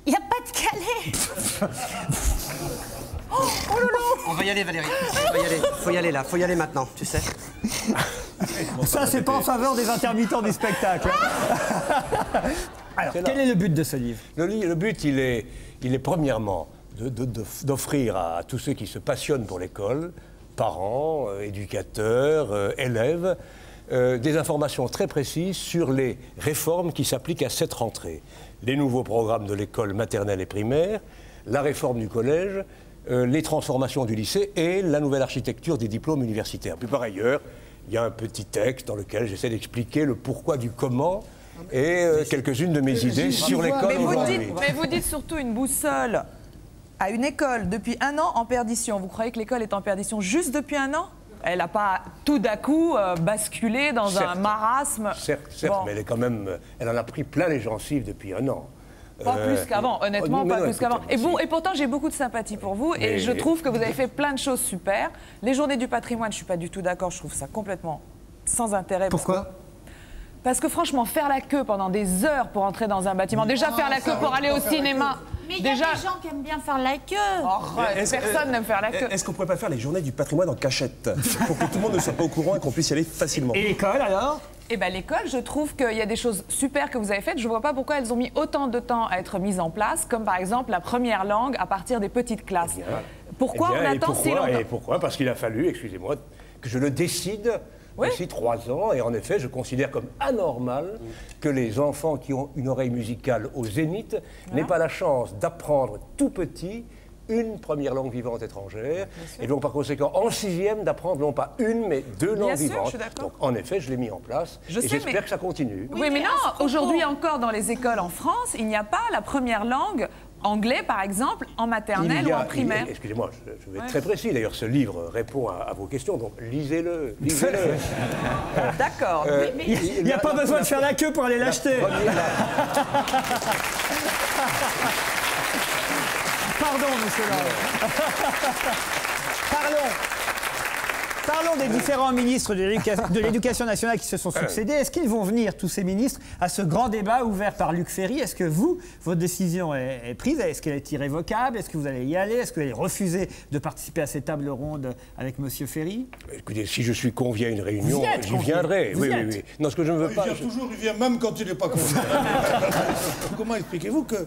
il n'y a pas de Calais. oh, oh là là On va y aller, Valérie. Faut y aller, faut y aller là, faut y aller maintenant, tu sais. Ça, c'est pas en faveur des intermittents du spectacle. Alors, quel est le but de ce livre? Le, but, il est, il est premièrement de- de- de- d'offrir à tous ceux qui se passionnent pour l'école, parents, euh, éducateurs, euh, élèves, euh, des informations très précises sur les réformes qui s'appliquent à cette rentrée. Les nouveaux programmes de l'école maternelle et primaire, la réforme du collège, euh, les transformations du lycée et la nouvelle architecture des diplômes universitaires. Puis par ailleurs, il y a un petit texte dans lequel j'essaie d'expliquer le pourquoi du comment et euh, quelques-unes de mes idées sur l'école Mais vous, aujourd'hui. dites, mais vous dites surtout une boussole à une école depuis un an en perdition. Vous croyez que l'école est en perdition juste depuis un an? Elle n'a pas tout d'un coup euh, basculé dans un marasme. Certes, certes, Bon. mais elle est quand même, elle en a pris plein les gencives depuis un an. Pas Euh, plus qu'avant, honnêtement, mais pas non, plus qu'avant. Et, bon, et pourtant, j'ai beaucoup de sympathie pour vous et je trouve que vous avez fait plein de choses super. Les journées du patrimoine, je suis pas du tout d'accord, je trouve ça complètement sans intérêt. Pourquoi Parce que franchement, faire la queue pendant des heures pour entrer dans un bâtiment, déjà faire la queue pour aller au cinéma, Mais il y a déjà. des gens qui aiment bien faire la queue. Est-ce- personne n'aime faire la queue. Est-ce qu'on pourrait pas faire les journées du patrimoine en cachette pour que tout le monde ne soit pas au courant et qu'on puisse y aller facilement? Et l'école alors Eh ben l'école, je trouve qu'il y a des choses super que vous avez faites. Je ne vois pas pourquoi elles ont mis autant de temps à être mises en place, comme par exemple la première langue à partir des petites classes. Pourquoi Eh bien, on attend si pourquoi, longtemps Et pourquoi? Parce qu'il a fallu, excusez-moi, que je le décide d'ici trois ans. Et en effet, je considère comme anormal que les enfants qui ont une oreille musicale au zénith n'aient pas la chance d'apprendre tout petit une première langue vivante étrangère, et donc par conséquent, en sixième, d'apprendre non pas une, mais deux Bien langues sûr, je vivantes. suis. Donc en effet, je l'ai mis en place, Je et j'espère mais- que ça continue. Oui, mais, non, aujourd'hui encore dans les écoles en France, il n'y a pas la première langue, anglais par exemple, en maternelle ou en primaire. Excusez-moi, je, je vais être Ouais. très précis. D'ailleurs, ce livre répond à, à vos questions, donc lisez-le. lisez-le. D'accord. Euh, Mais- Il n'y a pas besoin de faire la queue pour aller l'acheter. Pardon, monsieur. Parlons. Parlons des différents ministres de l'éduca- de l'éducation nationale qui se sont succédés. Est-ce qu'ils vont venir, tous ces ministres, à ce grand débat ouvert par Luc Ferry? Est-ce que vous, votre décision est, est prise? Est-ce qu'elle est irrévocable? Est-ce que vous allez y aller? Est-ce que vous allez refuser de participer à ces tables rondes avec monsieur Ferry? Écoutez, si je suis convié à une réunion, j'y convié. viendrai. Vous oui, y oui, oui. Non, ce que je ne veux Il pas. vient je- toujours, il vient même quand il n'est pas content. Comment expliquez-vous que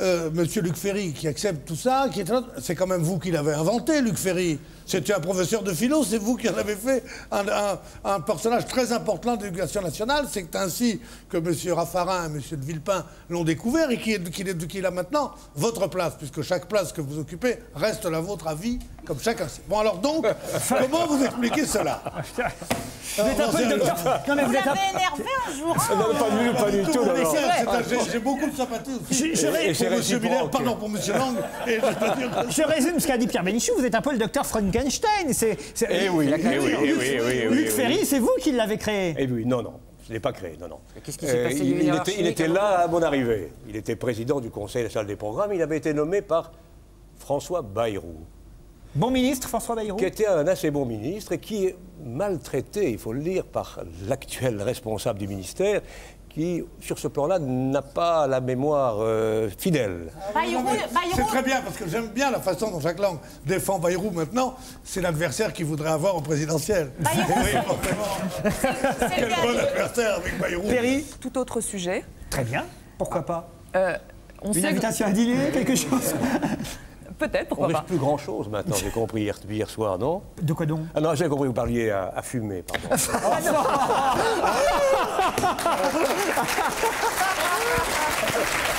euh, Monsieur Luc Ferry, qui accepte tout ça, qui est c'est quand même vous qui l'avez inventé, Luc Ferry. C'était un professeur de philo, c'est vous qui en avez fait un, un- un personnage très important de l'éducation nationale. C'est ainsi que Monsieur Raffarin et Monsieur de Villepin l'ont découvert et qu'il est, qu'il est- qu'il a maintenant votre place, puisque chaque place que vous occupez reste la vôtre à vie, comme chacun sait. Bon alors donc, comment vous expliquez cela? Vous êtes un peu le docteur. Non, mais Vous vous êtes un- l'avez énervé un jour. Ah, non, pas du, pas du tout. J'ai- beaucoup de sympathie aussi. Je- je ré- pour Monsieur Miller, pardon pour Monsieur Lang. Et je résume ce qu'a dit Pierre Bénichou, vous êtes un peu le docteur Frankenstein. C'est, c'est- Eh oui, eh oui, eh oui, eh oui, eh oui, Luc oui. Ferry, c'est vous qui l'avez créé. Eh oui, non, non. Je ne l'ai pas créé, non, non. qu'est-ce qui s'est passé il, était, il était là à mon arrivée. Il était président du conseil de la salle des programmes. Il avait été nommé par François Bayrou, Bon ministre, François Bayrou. qui était un assez bon ministre et qui est maltraité, il faut le dire, par l'actuel responsable du ministère, qui, sur ce plan-là, n'a pas la mémoire euh, fidèle. Bayrou, Non, mais Bayrou- C'est très bien parce que j'aime bien la façon dont Jacques Lang défend Bayrou maintenant. C'est l'adversaire qu'il voudrait avoir au présidentiel. Bayrou, Oui, Quel bien. bon adversaire avec Bayrou. Perry, Tout autre sujet. très bien. Pourquoi pas Euh, on Une sait que- invitation à dîner, quelque chose Peut-être, On pourquoi risque plus grand-chose maintenant, j'ai compris hier, soir, non De quoi donc Ah non, j'ai compris, vous parliez à, à fumer, pardon.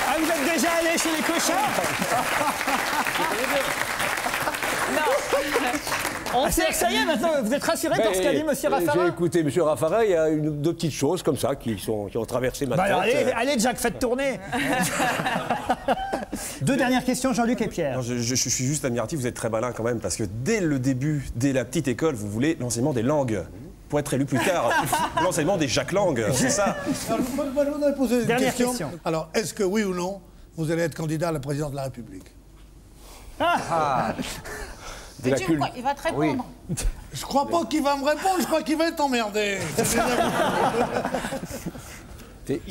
Ah, vous êtes déjà allé chez les cochards On Ah, Ça y est, maintenant, vous êtes rassuré par ce qu'a dit M. Mais J'ai Raffarin écouté M. Raffarin, il y a une, deux petites choses comme ça qui, sont, qui ont traversé ma Bah tête. alors, allez, Euh, allez, Jack, faites tourner Deux dernières questions, Jean-Luc et Pierre. Non, je, je- je suis juste admiratif, vous êtes très malin quand même, parce que dès le début, dès la petite école, vous voulez l'enseignement des langues. Pour être élu plus tard, l'enseignement des Jacques Lang, c'est ça Alors, une Dernière question. question. Alors, est-ce que oui ou non, vous allez être candidat à la présidence de la République? De la il va te répondre. Je crois pas qu'il va me répondre, je crois qu'il va être emmerdé.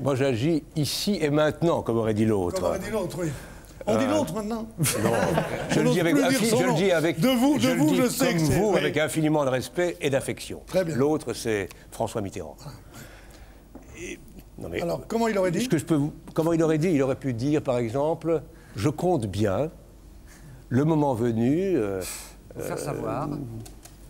Moi, j'agis ici et maintenant, comme aurait dit l'autre. Comme aurait dit l'autre, oui. On dit Euh, l'autre maintenant Non, je le dis avec, plus dire infi- son je le dis avec De vous, de le vous, dis je sais comme que c'est- vous, avec infiniment de respect et d'affection. Très bien. L'autre, c'est François Mitterrand. Et- non, mais- Alors, comment il aurait dit? ce que je peux vous- Comment il aurait dit? Il aurait pu dire, par exemple, je compte bien, le moment venu, euh, Faire savoir.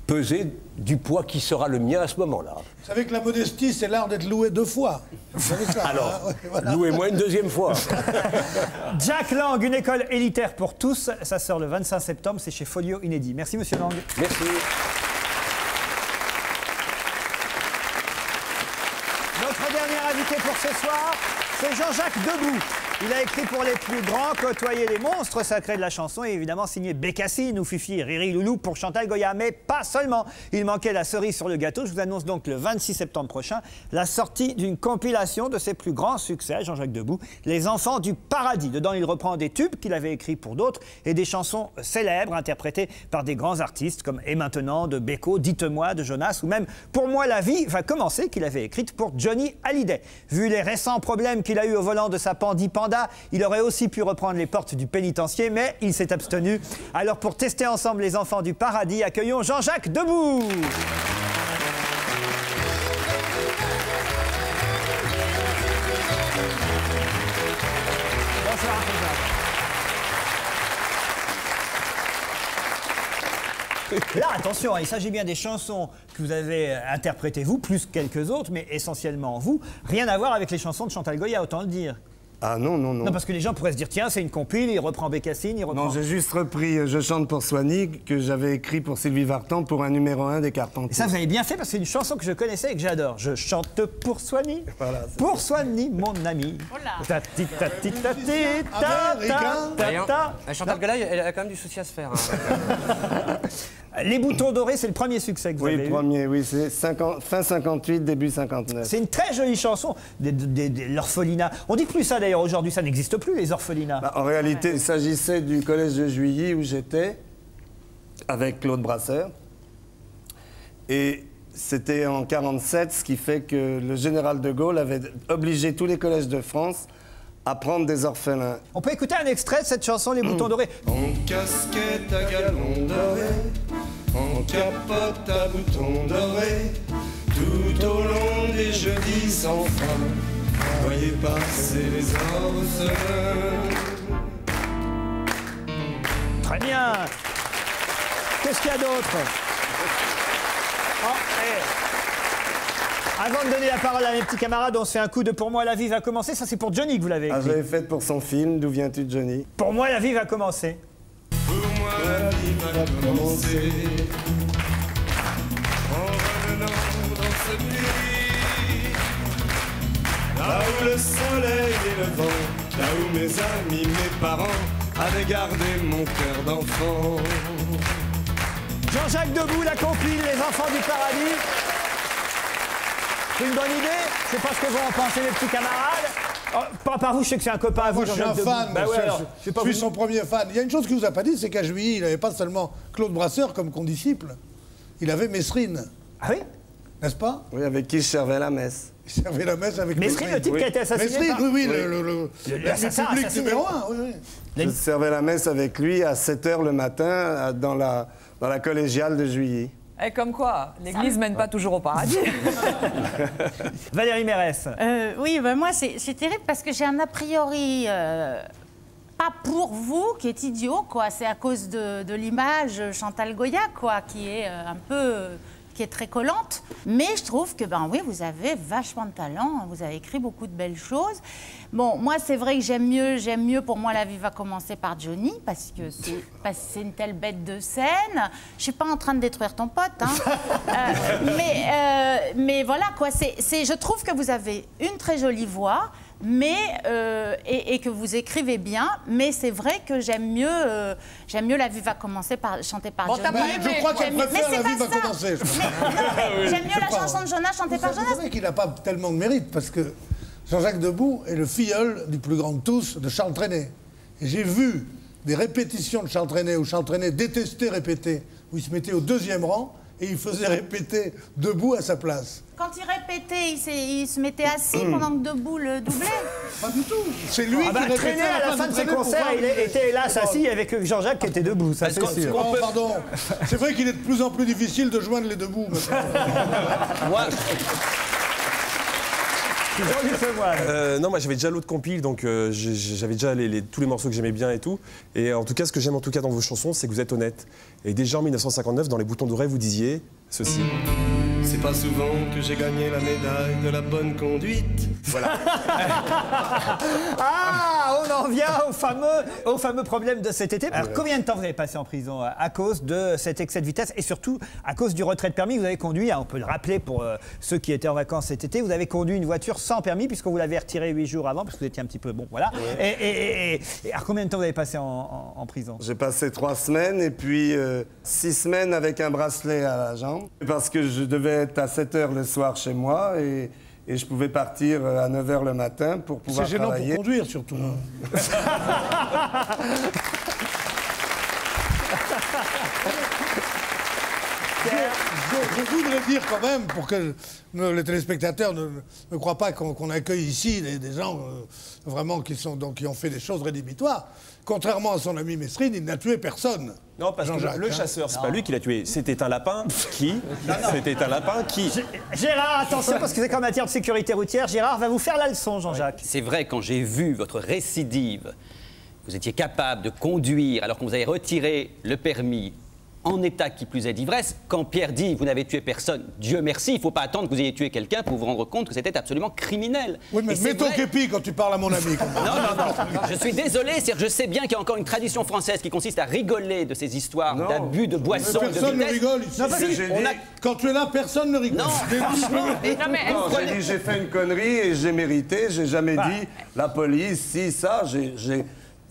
peser du poids qui sera le mien à ce moment-là. Vous savez que la modestie, c'est l'art d'être loué deux fois. Vous savez ça Alors, hein Ouais, voilà. louez-moi une deuxième fois. Jack Lang, une école élitaire pour tous. Ça sort le 25 septembre, c'est chez Folio Inédit. Merci, monsieur Lang. Merci. Notre dernier invité pour ce soir, c'est Jean-Jacques Debout. Il a écrit pour les plus grands côtoyer les monstres sacrés de la chanson et évidemment signé Bécassine ou Fifi Riri Loulou pour Chantal Goya. Mais pas seulement. Il manquait la cerise sur le gâteau. Je vous annonce donc le 26 septembre prochain la sortie d'une compilation de ses plus grands succès, Jean-Jacques Debout, Les Enfants du Paradis. Dedans, il reprend des tubes qu'il avait écrits pour d'autres et des chansons célèbres interprétées par des grands artistes comme Et maintenant de Beko, Dites-moi de Jonas ou même Pour moi la vie va commencer qu'il avait écrite pour Johnny Hallyday. Vu les récents problèmes qu'il a eu au volant de sa Pandi Panda, il aurait aussi pu reprendre les portes du pénitencier, mais il s'est abstenu. Alors pour tester ensemble les enfants du paradis, accueillons Jean-Jacques Debout. Là, attention, hein, il s'agit bien des chansons que vous avez interprétées vous, plus quelques autres, mais essentiellement vous. Rien à voir avec les chansons de Chantal Goya, autant le dire. Ah non, non, non. Non, parce que les gens pourraient se dire, tiens, c'est une compile, il reprend Bécassine, il reprend... Non, j'ai juste repris euh, Je chante pour Soigny, que j'avais écrit pour Sylvie Vartan pour un numéro 1 des Carpentiers. Et ça, vous avez bien fait parce que c'est une chanson que je connaissais et que j'adore. Je chante pour Soigny, pour Soigny, mon ami. Ta ti ta ti ta ti ta ta ta Chantal elle a quand même du souci à se faire. hein. Les boutons dorés, c'est le premier succès que vous Oui, avez eu. premier, oui, c'est 50 fin 58, début 59. C'est une très jolie chanson, des- des- des- l'orphelinat. On dit plus ça d'ailleurs aujourd'hui, ça n'existe plus les orphelinats. Bah, en réalité, il s'agissait du collège de Juilly où j'étais, avec Claude Brasseur. Et c'était en 47, ce qui fait que le général de Gaulle avait obligé tous les collèges de France à prendre des orphelins. On peut écouter un extrait de cette chanson, Les boutons dorés. En casquette à galons dorés, en capote à boutons dorés, tout au long des jeudis sans fin, voyez passer les orphelins. Très bien. Qu'est-ce qu'il y a d'autre Oh, eh. Avant de donner la parole à mes petits camarades, on se fait un coup de Pour moi la vie va commencer. Ça, c'est pour Johnny que vous l'avez Ah, écrit. j'avais fait pour son film D'où viens-tu Johnny? Pour moi la vie va commencer. Pour moi la vie va commencer en revenant dans ce pays Là où le soleil est le vent, là où mes amis, mes parents avaient gardé mon cœur d'enfant. Jean-Jacques Debout, la Les enfants du paradis. C'est une bonne idée Je sais pas ce que vont en penser mes petits camarades. Oh, pas par vous, je sais que c'est un copain à vous, Moi, je suis un fan. Bah je- ouais, je- alors, je, je vais pas suis son premier fan. Il y a une chose qu'il vous a pas dit, c'est qu'à Juilly, il n'avait pas seulement Claude Brasseur comme condisciple. Il avait Mesrine. Ah oui? N'est-ce pas? Oui, avec qui je servais la messe. Il servait la messe avec Mesrine, le type qui a été assassiné Mesrine, par- oui, oui, Oui. le, le, le, Le- public assassiné. numéro un. Oui, oui. Je servais la messe avec lui à 7 h le matin dans la, dans la collégiale de Juilly. Et comme quoi, l'Église mène pas toujours au paradis. Valérie Mérès. Euh, oui, ben moi, c'est c'est terrible parce que j'ai un a priori. euh, pas pour vous, qui est idiot, quoi. C'est à cause de, de l'image Chantal Goya, quoi, qui est euh, un peu. Qui est très collante. Mais je trouve que, ben oui, vous avez vachement de talent. Vous avez écrit beaucoup de belles choses. Bon, moi, c'est vrai que j'aime mieux, j'aime mieux, pour moi, la vie va commencer par Johnny, parce que c'est une telle bête de scène. Je suis pas en train de détruire ton pote, hein. Euh, mais, euh, mais voilà, quoi. C'est- je trouve que vous avez une très jolie voix, mais, euh, et, et que vous écrivez bien, mais c'est vrai que j'aime mieux, euh, j'aime mieux La vie va commencer par chanter par Bon, aimé, Je crois qu'elle J'aime mieux- préfère mais La c'est vie pas va ça. commencer. J'aime mieux la chanson de Jonas chantée par Vous Jonas. savez qu'il n'a pas tellement de mérite parce que Jean-Jacques Debout est le filleul du plus grand de tous, de Charles Trenet. Et j'ai vu des répétitions de Charles Trenet où Charles Trenet détestait répéter, où il se mettait au deuxième rang et il faisait répéter debout à sa place. Quand il répétait, il, se mettait assis pendant que debout le doublait. Pas du tout. C'est lui Ah bah, qui répétait à la fin de ses concerts, il était hélas assis avec Jean-Jacques qui était debout, ça c'est sûr. Oh, pardon. C'est vrai qu'il est de plus en plus difficile de joindre les debout. maintenant. Moi, Jean-Luc Lemoyne. Euh, non, moi j'avais déjà l'autre compile, donc euh, j'avais déjà tous les morceaux que j'aimais bien et tout. Et en tout cas, ce que j'aime en tout cas dans vos chansons, c'est que vous êtes honnête. Et déjà en 1959, dans Les Boutons Dorés, vous disiez ceci. C'est pas souvent que j'ai gagné la médaille de la bonne conduite. Voilà. Ah, on en vient au fameux, au fameux problème de cet été. Alors, combien de temps vous avez passé en prison à- à cause de cet excès de vitesse et surtout à cause du retrait de permis? Vous avez conduit, hein, on peut le rappeler pour euh, ceux qui étaient en vacances cet été, vous avez conduit une voiture sans permis puisque vous l'avez retiré huit jours avant parce que vous étiez un petit peu bon, voilà. Et, et- et- et- et alors, combien de temps vous avez passé en, en- en prison? J'ai passé trois semaines et puis euh, six semaines avec un bracelet à la jambe parce que je devais à 7 h le soir chez moi et, et je pouvais partir euh, à 9 h le matin pour pouvoir C'est gênant travailler. pour conduire surtout. Je, je voudrais dire quand même, pour que ne- les téléspectateurs ne, ne croient pas qu'on qu'on accueille ici des, des gens euh, vraiment qui, sont, donc, qui ont fait des choses rédhibitoires, contrairement à son ami Mesrine, il n'a tué personne. Non, parce que Jean-Jacques, le hein. chasseur, c'est pas lui qui l'a tué. C'était un lapin qui. C'était un lapin qui. Gérard, attention parce que c'est en matière de sécurité routière. Gérard va vous faire la leçon, Jean-Jacques. C'est vrai, quand j'ai vu votre récidive, vous étiez capable de conduire alors qu'on vous avait retiré le permis en état qui plus est d'ivresse. Quand Pierre dit vous n'avez tué personne, Dieu merci, il ne faut pas attendre que vous ayez tué quelqu'un pour vous rendre compte que c'était absolument criminel. Oui, mais mets ton képi quand tu parles à mon ami. quand même. non, non, non. Je suis désolé, c'est-à-dire que je sais bien qu'il y a encore une tradition française qui consiste à rigoler de ces histoires d'abus de boissons, Mais de personne ne rigole ici. Non, si, on a- Quand tu es là, personne ne rigole. Non, mais- Non, mais Non, j'ai dit j'ai fait une connerie et j'ai mérité. J'ai jamais Bah. dit la police, si, ça. J'ai-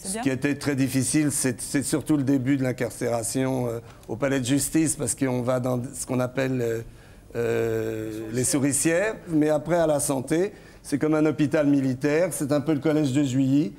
Ce qui était très difficile, c'est, surtout le début de l'incarcération euh, au palais de justice parce qu'on va dans ce qu'on appelle euh, euh, les souricières. Mais après, à la santé, c'est comme un hôpital militaire. C'est un peu le collège de Juilly.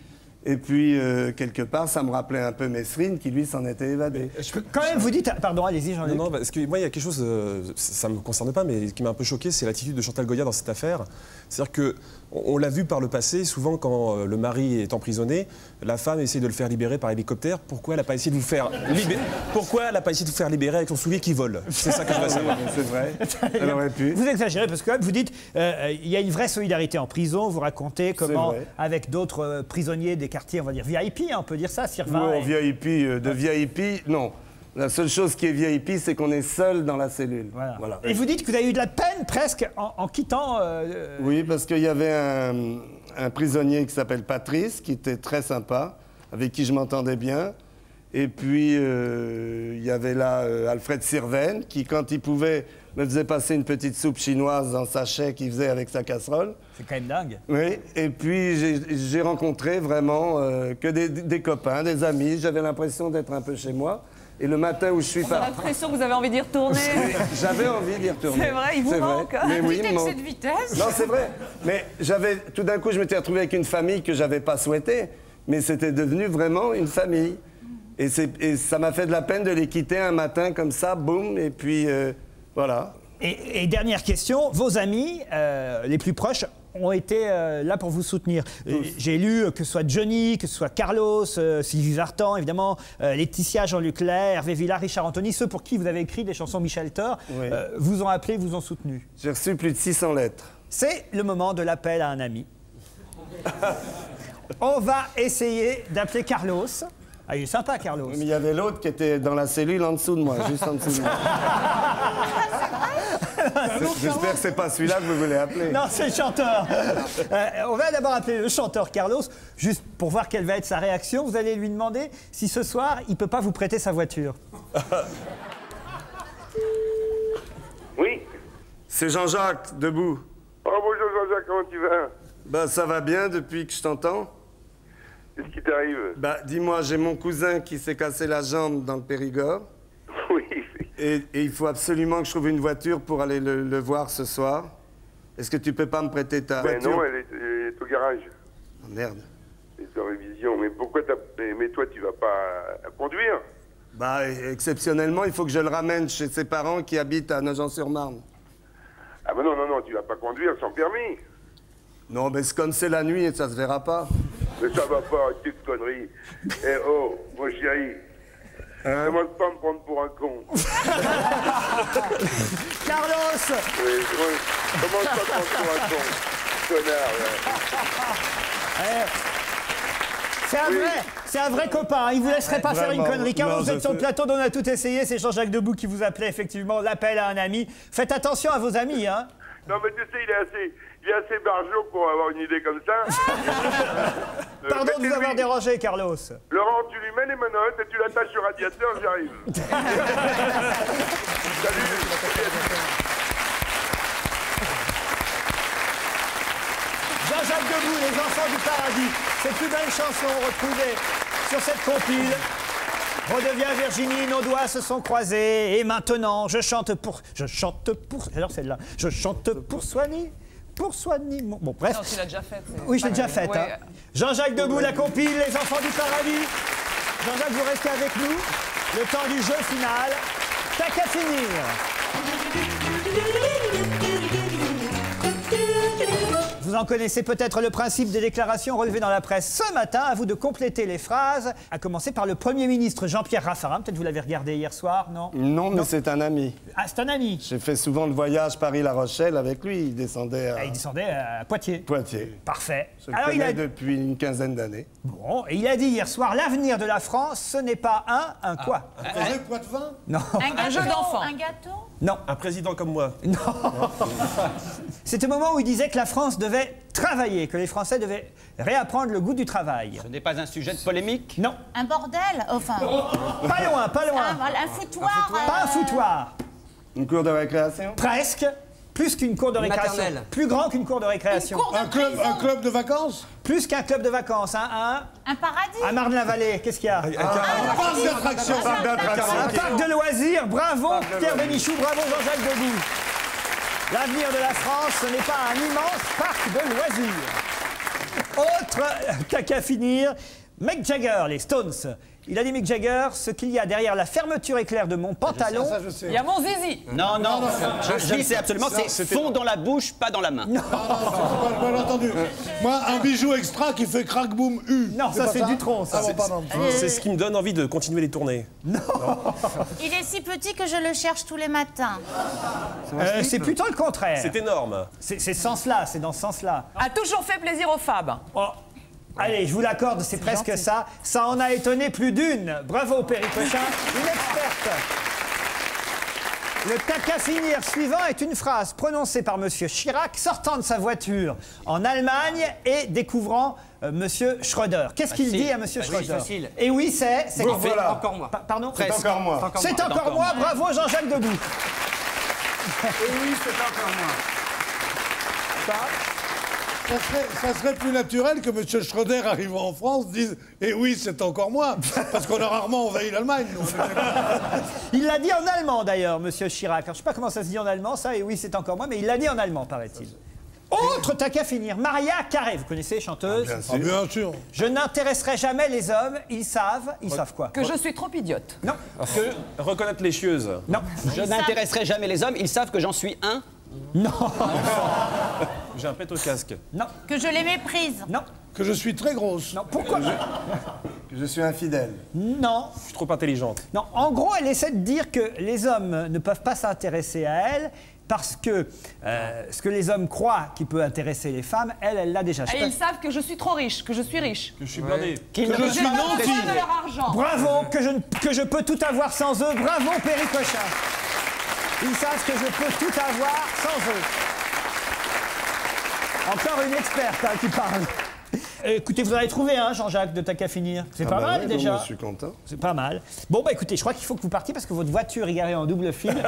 Et puis, euh, quelque part, ça me rappelait un peu Mesrine qui, lui, s'en était évadé. Quand même, vous dites. Pardon, allez-y, Jean-Luc. Non, non, parce que moi, il y a quelque chose, euh, ça ne me concerne pas, mais qui m'a un peu choqué, c'est l'attitude de Chantal Goya dans cette affaire. C'est-à-dire que on, on l'a vu par le passé, souvent quand euh, le mari est emprisonné, la femme essaie de le faire libérer par hélicoptère. Pourquoi elle n'a pas essayé de vous faire libérer Pourquoi elle n'a pas essayé de vous faire libérer avec son soulier qui vole? C'est ça que je veux savoir. C'est vrai. Elle aurait pu. Vous exagérez parce que vous dites euh, il y a une vraie solidarité en prison. Vous racontez comment, avec d'autres euh, prisonniers des quartiers, on va dire VIP, hein, on peut dire ça, Sirvin. Non, et- VIP, euh, de VIP, non. La seule chose qui est VIP, c'est qu'on est seul dans la cellule. Voilà. Et vous dites que vous avez eu de la peine presque en, en quittant. euh, euh, Oui, parce qu'il y avait un, un prisonnier qui s'appelle Patrice, qui était très sympa, avec qui je m'entendais bien. Et puis, euh, il y avait là euh, Alfred Sirven, qui, quand il pouvait, me faisait passer une petite soupe chinoise dans sachet qu'il faisait avec sa casserole. C'est quand même dingue. Oui, et puis j'ai- rencontré vraiment que des, des copains, des amis. J'avais l'impression d'être un peu chez moi. Et le matin où je suis parti, l'impression que vous avez envie d'y retourner. j'avais envie d'y retourner. C'est vrai, il vous C'est vrai. manque. Mais oui, il manque. de vitesse. Non, c'est vrai. Mais j'avais, tout d'un coup, je m'étais retrouvé avec une famille que j'avais pas souhaité, mais c'était devenu vraiment une famille. Et, ça m'a fait de la peine de les quitter un matin comme ça, boum, et puis euh, voilà. Et, et dernière question, vos amis euh, les plus proches ont été euh, là pour vous soutenir. Euh, J'ai lu euh, que ce soit Johnny, que ce soit Carlos, euh, Sylvie Vartan, évidemment, euh, Laetitia, Jean-Luc Lair, Hervé Villard, Richard Anthony, ceux pour qui vous avez écrit des chansons Michel Thor, Oui. euh, vous ont appelé, vous ont soutenu. J'ai reçu plus de 600 lettres. C'est le moment de l'appel à un ami. On va essayer d'appeler Carlos. Ah, il est sympa, Carlos. Mais il y avait l'autre qui était dans la cellule en dessous de moi, juste en dessous de moi. J'espère que c'est pas celui-là que vous voulez appeler. Non, c'est le chanteur. Euh, on va d'abord appeler le chanteur Carlos, juste pour voir quelle va être sa réaction. Vous allez lui demander si ce soir, il peut pas vous prêter sa voiture. Oui C'est Jean-Jacques, debout. Oh bonjour Jean-Jacques, comment tu vas? Bah ça va bien depuis que je t'entends. Qu'est-ce qui t'arrive? Bah dis-moi, j'ai mon cousin qui s'est cassé la jambe dans le Périgord. Et, et il faut absolument que je trouve une voiture pour aller le, le voir ce soir. Est-ce que tu peux pas me prêter ta Ben voiture? non, elle est, elle est au garage. Oh, merde. Elle est en révision. Mais pourquoi t'as... Mais, toi, tu vas pas la conduire? Bah exceptionnellement, il faut que je le ramène chez ses parents qui habitent à Nogent-sur-Marne. Ah ben non, non, non, tu vas pas conduire sans permis. Non, mais c'est comme c'est la nuit et ça se verra pas. Mais ça va pas, tes conneries. Eh oh, mon chéri. Hein Commence pas me prendre pour un con. Carlos Oui, oui. Commence pas à me prendre pour un con. Connard, là. Eh, C'est un, vrai, c'est un vrai copain, il vous laisserait pas faire une connerie. Quand Non, vous je êtes sur le plateau, dont on a tout essayé, c'est Jean-Jacques Debout qui vous appelait effectivement l'appel à un ami. Faites attention à vos amis, hein. Non, mais tu sais, il est assez, il assez barjot pour avoir une idée comme ça. Euh, Pardon de vous avoir dérangé, Carlos. Laurent, tu lui mets les menottes et tu l'attaches le radiateur, j'arrive. Jean-Jacques Debout, Les Enfants du Paradis. Ces plus belles chansons retrouvées sur cette compile. Redevient Virginie, nos doigts se sont croisés. Et maintenant, je chante pour. Je chante pour. Alors celle-là. Je chante pour soigner. Pour soigner. mon- Bon, bref. Non, tu l'as déjà faite. Oui, je l'ai déjà faite. Ouais. hein. Jean-Jacques Debout, la compile, Les Enfants du Paradis. Jean-Jacques, vous restez avec nous. Le temps du jeu final. T'as qu'à finir. Vous en connaissez peut-être le principe des déclarations relevées dans la presse ce matin. À vous de compléter les phrases, à commencer par le Premier ministre Jean-Pierre Raffarin. Peut-être vous l'avez regardé hier soir, non? Non, mais c'est un ami. Ah, c'est un ami. J'ai fait souvent le voyage Paris-La Rochelle avec lui. Il descendait à Ah, Il descendait à Poitiers. Poitiers. Parfait. Je le Alors, il a- depuis une quinzaine d'années. Bon, et il a dit hier soir, l'avenir de la France, ce n'est pas un, un quoi Un vrai poids-de-vin Non. Un jeu d'enfant. Un gâteau? Non. Un président comme moi. Non. C'était au moment où il disait que la France devait travailler, que les Français devaient réapprendre le goût du travail. Ce n'est pas un sujet de polémique? Non. Un bordel Enfin. Pas loin, pas loin. Un, voilà, un foutoir. Pas un foutoir. Une cour de récréation? Presque. Plus qu'une cour de Une récréation. maternelle. Plus grand qu'une cour de récréation. Une cour de un club, un club de vacances? Plus qu'un club de vacances. Hein, un, Un paradis. à Marne-la-Vallée, qu'est-ce qu'il y a? Un parc d'attractions Un parc de loisirs. Bravo Pierre Bénichou, bravo Jean-Jacques Debout. L'avenir de la France, ce n'est pas un immense parc de loisirs. Autre caca finir, Mick Jagger, les Stones. Il a dit Mick Jagger, ce qu'il y a derrière la fermeture éclair de mon pantalon. Ça, je sais. Il y a mon zizi. Non, non, je, je le sais absolument, c'est fond dans la bouche, pas dans la main. Pas mal entendu. Moi, un bijou extra qui fait crack boom U. Non, ça, c'est Dutronc, ça. Ah pardon. C'est ce qui me donne envie de continuer les tournées. Il est si petit que je le cherche tous les matins. Euh, c'est plutôt le contraire. C'est énorme. C'est c'est ce sens-là, c'est dans ce sens-là. A toujours fait plaisir aux Fab. Oh, Allez, je vous l'accorde, c'est presque ça. Ça en a étonné plus d'une. Bravo, Perry Cochin, une experte. Le caca finir suivant est une phrase prononcée par Monsieur Chirac sortant de sa voiture en Allemagne et découvrant euh, Monsieur Schröder. Qu'est-ce qu'il dit à Monsieur Facile, Schröder facile. Et oui, c'est. c'est Bon, voilà. Encore moi. Pa- Pardon C'est encore moi. C'est encore moi, bravo Jean-Jacques Debout. Et oui, c'est encore moi. Ça serait, ça serait plus naturel que M. Schröder, arrivant en France, dise Eh oui, c'est encore moi. Parce qu'on a rarement envahi l'Allemagne. Il l'a dit en allemand d'ailleurs, Monsieur Chirac. Alors, je ne sais pas comment ça se dit en allemand, ça, et oui, c'est encore moi, mais il l'a dit en allemand, paraît-il. Autre tac à finir, Maria Carré, vous connaissez, chanteuse? Bien sûr. Ah, bien sûr. Je n'intéresserai jamais les hommes, ils savent, ils savent quoi? Que je suis trop idiote. Non. Que reconnaître les chieuses. Non. Je n'intéresserai jamais les hommes, ils savent que j'en suis un. Non. J'ai un pet au casque. Non. Que je les méprise. Non. Que je suis très grosse. Non. Pourquoi Que je suis infidèle. Non. Je suis trop intelligente. Non, en gros, elle essaie de dire que les hommes ne peuvent pas s'intéresser à elle parce que euh, ce que les hommes croient qui peut intéresser les femmes, elle, elle l'a déjà. Je sais Et pas- ils savent que je suis trop riche, que je suis riche. Que je suis blindé. Qu'ils Que je suis besoin de leur argent. Bravo, que je, ne- que je peux tout avoir sans eux. Bravo, Péricochin. Ils savent que je peux tout avoir sans eux. Encore une experte hein, qui parle. Euh, Écoutez, vous en avez trouvé un, Jean-Jacques, de tac à finir. C'est Ah pas bah mal ouais, déjà. moi, je suis content. C'est pas mal. Bon, bah écoutez, je crois qu'il faut que vous partiez parce que votre voiture est garée en double fil.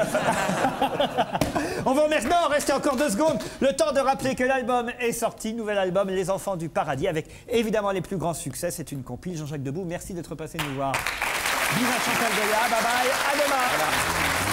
on vous remercie. Non, restez encore deux secondes. Le temps de rappeler que l'album est sorti. Nouvel album, Les Enfants du Paradis, avec évidemment les plus grands succès. C'est une compile. Jean-Jacques Debout, merci d'être passé nous voir. Vive Chantal Goya. Bye bye. À demain.